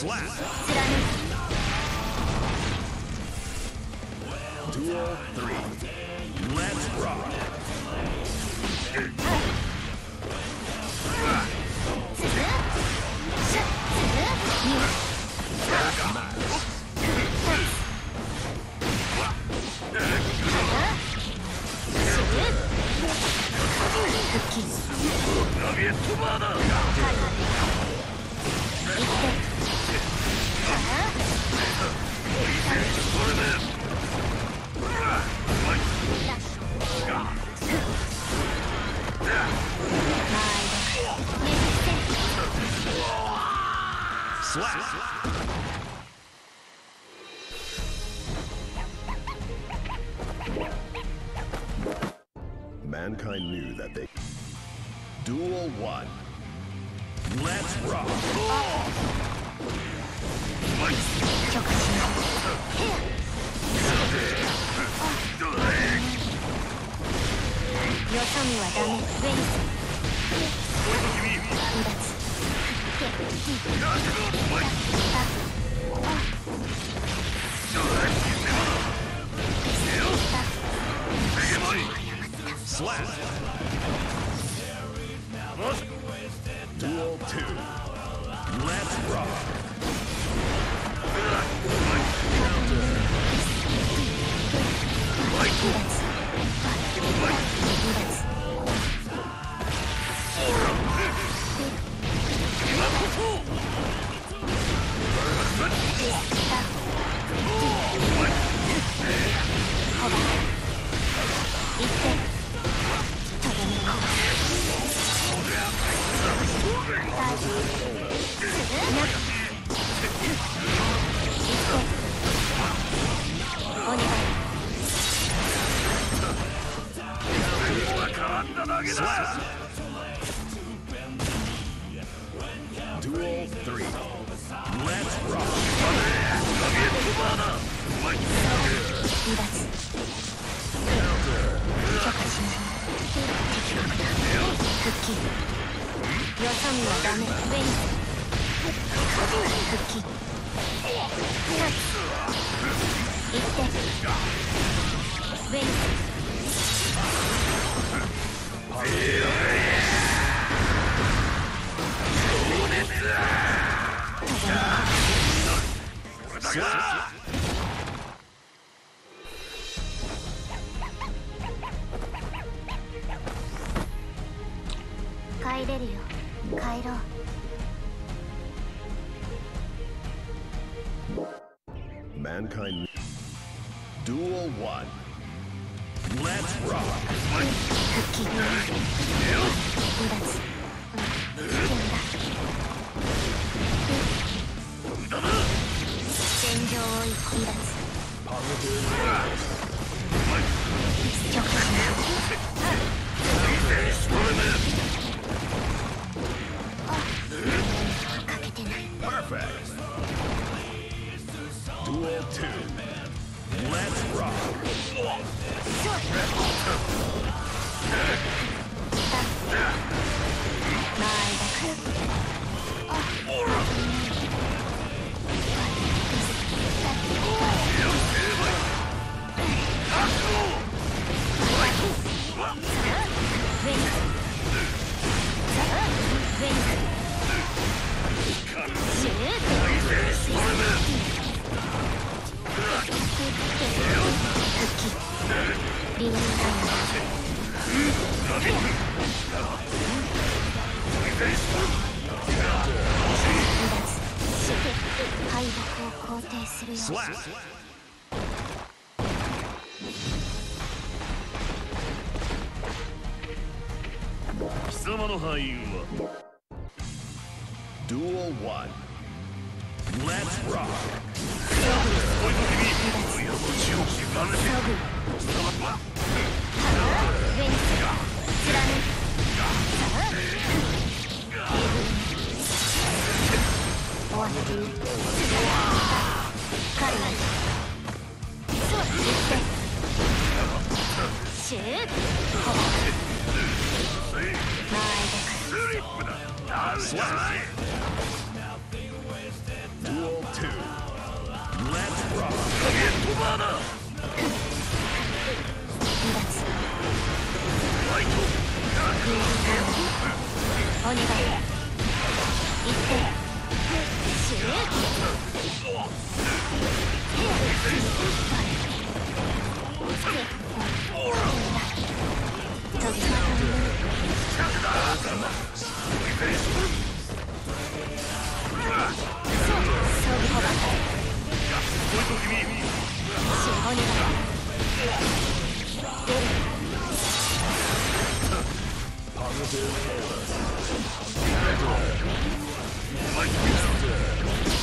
Slap. Duel 3. Let's rock. Love! まあ Slap! れるよ帰ろう戦場を逸脱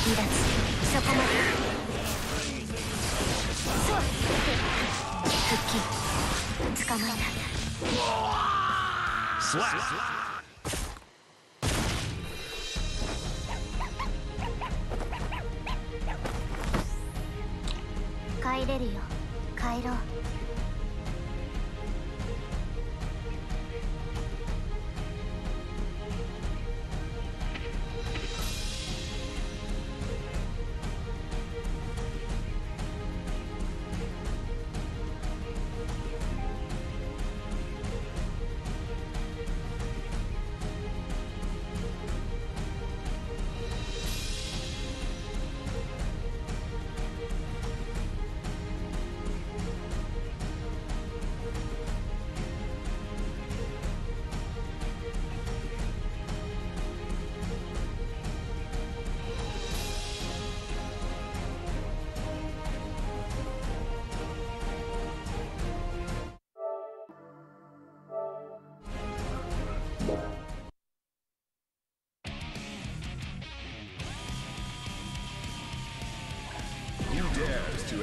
離脱そこまでそう。捕まえたスラッ帰れるよ帰ろう。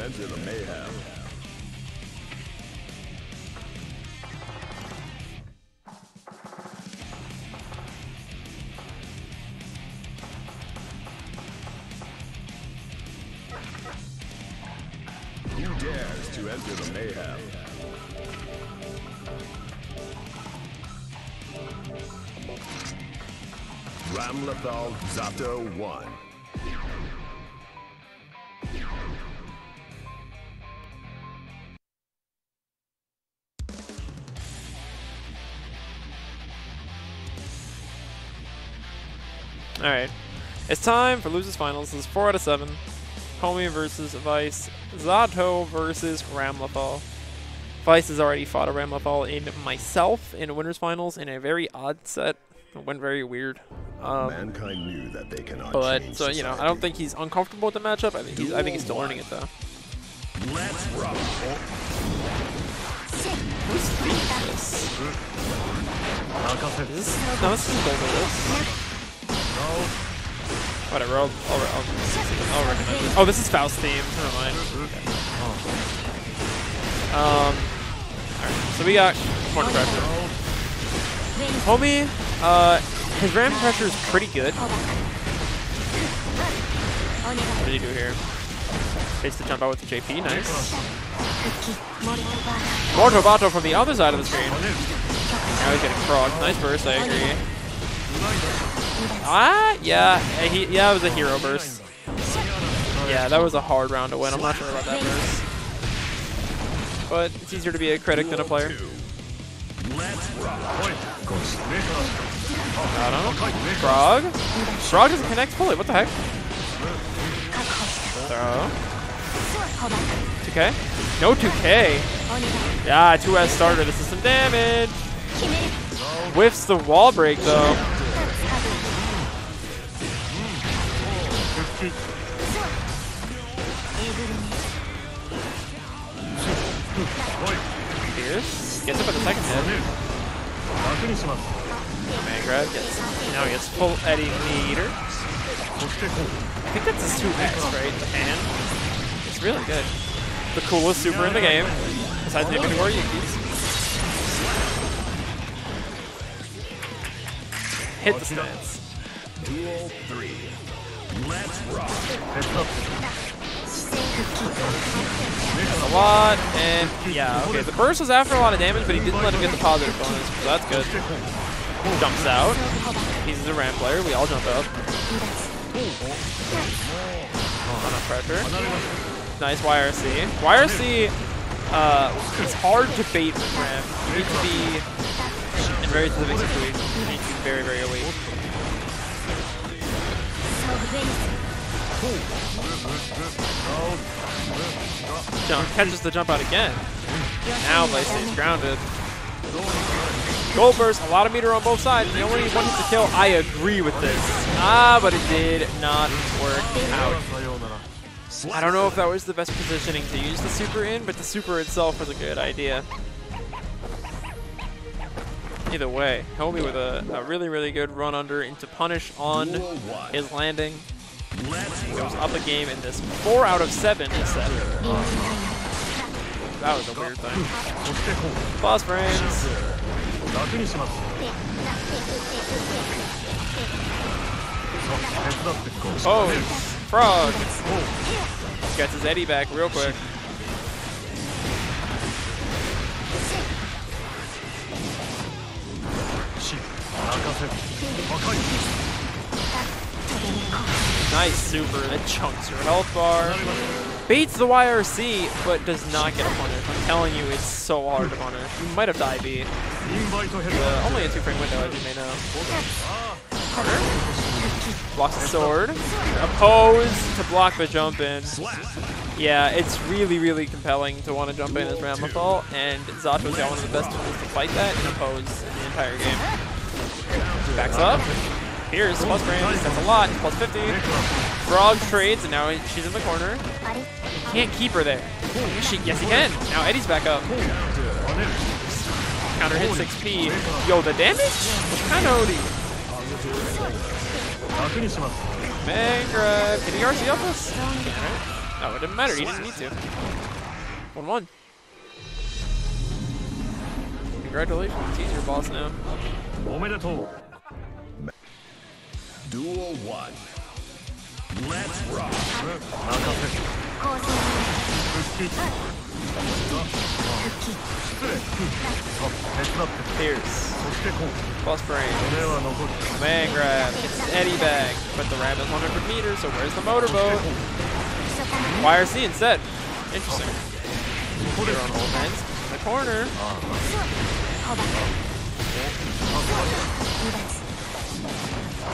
Enter the mayhem. Who dares to enter the mayhem? Ramlethal Zato 1. Alright. It's time for Losers Finals. This is 4 out of 7. Homie versus Vice. Zato versus Ramlethal. Vice has already fought a Ramlethal in myself in a Winners Finals in a very odd set. It went very weird. Um, Mankind knew that they cannot but, so, you know, I don't think he's uncomfortable with the matchup. I think he's, I think he's still learning it, though. Let's rock. Who's feeding this? Is this? No, this is Whatever, I'll, I'll, I'll, I'll it. Oh, this is Faust theme. Never mind. Um, alright, so we got corner pressure. Homie, uh, his ram pressure is pretty good. What did he do here? Takes the jump out with the JP, nice. Mortobato from the other side of the screen. Now he's getting frogged. Nice burst, I agree. Ah, yeah, eh, he, yeah, it was a hero burst. Yeah, that was a hard round to win. I'm not sure about that burst. But it's easier to be a critic than a player. I don't know. Frog? Frog doesn't connect fully. What the heck? Throw. 2K? No 2K. Yeah, 2S starter. This is some damage. Whiffs the wall break though. Gets up at the second hit. Man grab gets now he gets full Eddie meter. I think that's his 2X, right? Hand. It's really good. The coolest super in the game, besides maybe the Yukis. Hit the stance. Duel 3. Let's rock. A lot, and yeah, okay. The burst was after a lot of damage, but he didn't let him get the positive bonus, so that's good. Jumps out. He's a ram player. We all jump out. Enough pressure. Nice YRC. YRC, uh, it's hard to bait with ram. You need to be in very specific situations. You need to be very, very awake. Jump catches the jump out again. Now Vice stays grounded. Gold burst, a lot of meter on both sides. The only one to kill. I agree with this. Ah, but it did not work out. I don't know if that was the best positioning to use the super in, but the super itself was a good idea. Either way, Homie with a, a really, really good run under into punish on his landing. Goes up a game in this. Four out of seven seven. That was a weird thing. Boss frames. Oh, frog. Gets his Eddie back real quick. Nice super that chunks your health bar. Baits the YRC, but does not get a punish. I'm telling you, it's so hard to punish. You might have died B. Uh, only a two frame window, as you may know. Blocks the sword. Oppose to block the jump in. Yeah, it's really, really compelling to want to jump in as Ramlethal, and Zato's got one of the best tools to fight that and oppose in the entire game. Backs up. Here's plus frames. That's a lot. Plus 50. Frog trades, and now she's in the corner. Can't keep her there. She, yes, he can. Now Eddie's back up. Counter hit 6p. Yo, the damage kind of OD. Man grab. Can he RC up us? Oh, it didn't matter. He didn't need to. 1 1. Congratulations. He's your boss now. Duel 1. Let's rock! Pierce. Boss Brain. Man Grab. It's Eddie Bag. But the ram is 100 meters, so where's the Mortobato? YRC instead. Interesting. They're on all ends. In the corner.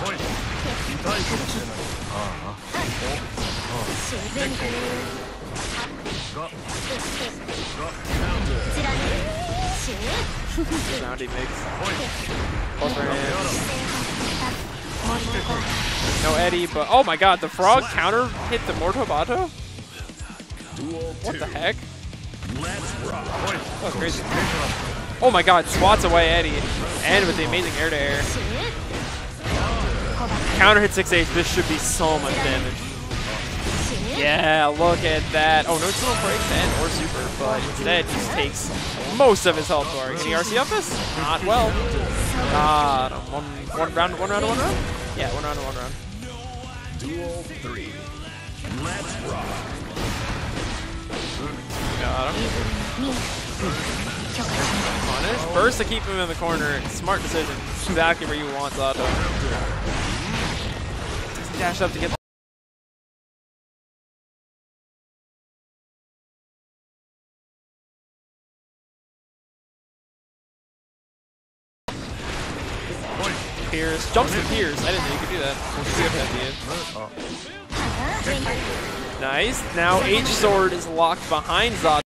Yeah. バカ離脱おい痛いかもしれないあシューベンクあが貫くシュー Roundy mix. おい Plus や frame. 森の子 No Eddie, but oh my god, the frog counter hit the Mortobato? Duel 2. What the heck? Let's rock. おい That was crazy. Oh my god, swats away Eddie. And with the amazing air to air. Counter hit 6H, this should be so much damage. Yeah, look at that. Oh, no no breaks and or super, but instead just takes most of his health bar. Can RC up this? Not well. Uh, one, one round, one round, one round? Yeah, one round, one round. Duel 3. Let's rock. Got him. Punish. First to keep him in the corner. Smart decision. Exactly where you want Zato. Doesn't dash up to get Pierce. Jumps to Pierce. I didn't know you could do that. We'll see if that た oh. Nice. Now H Sword is locked behind Zato.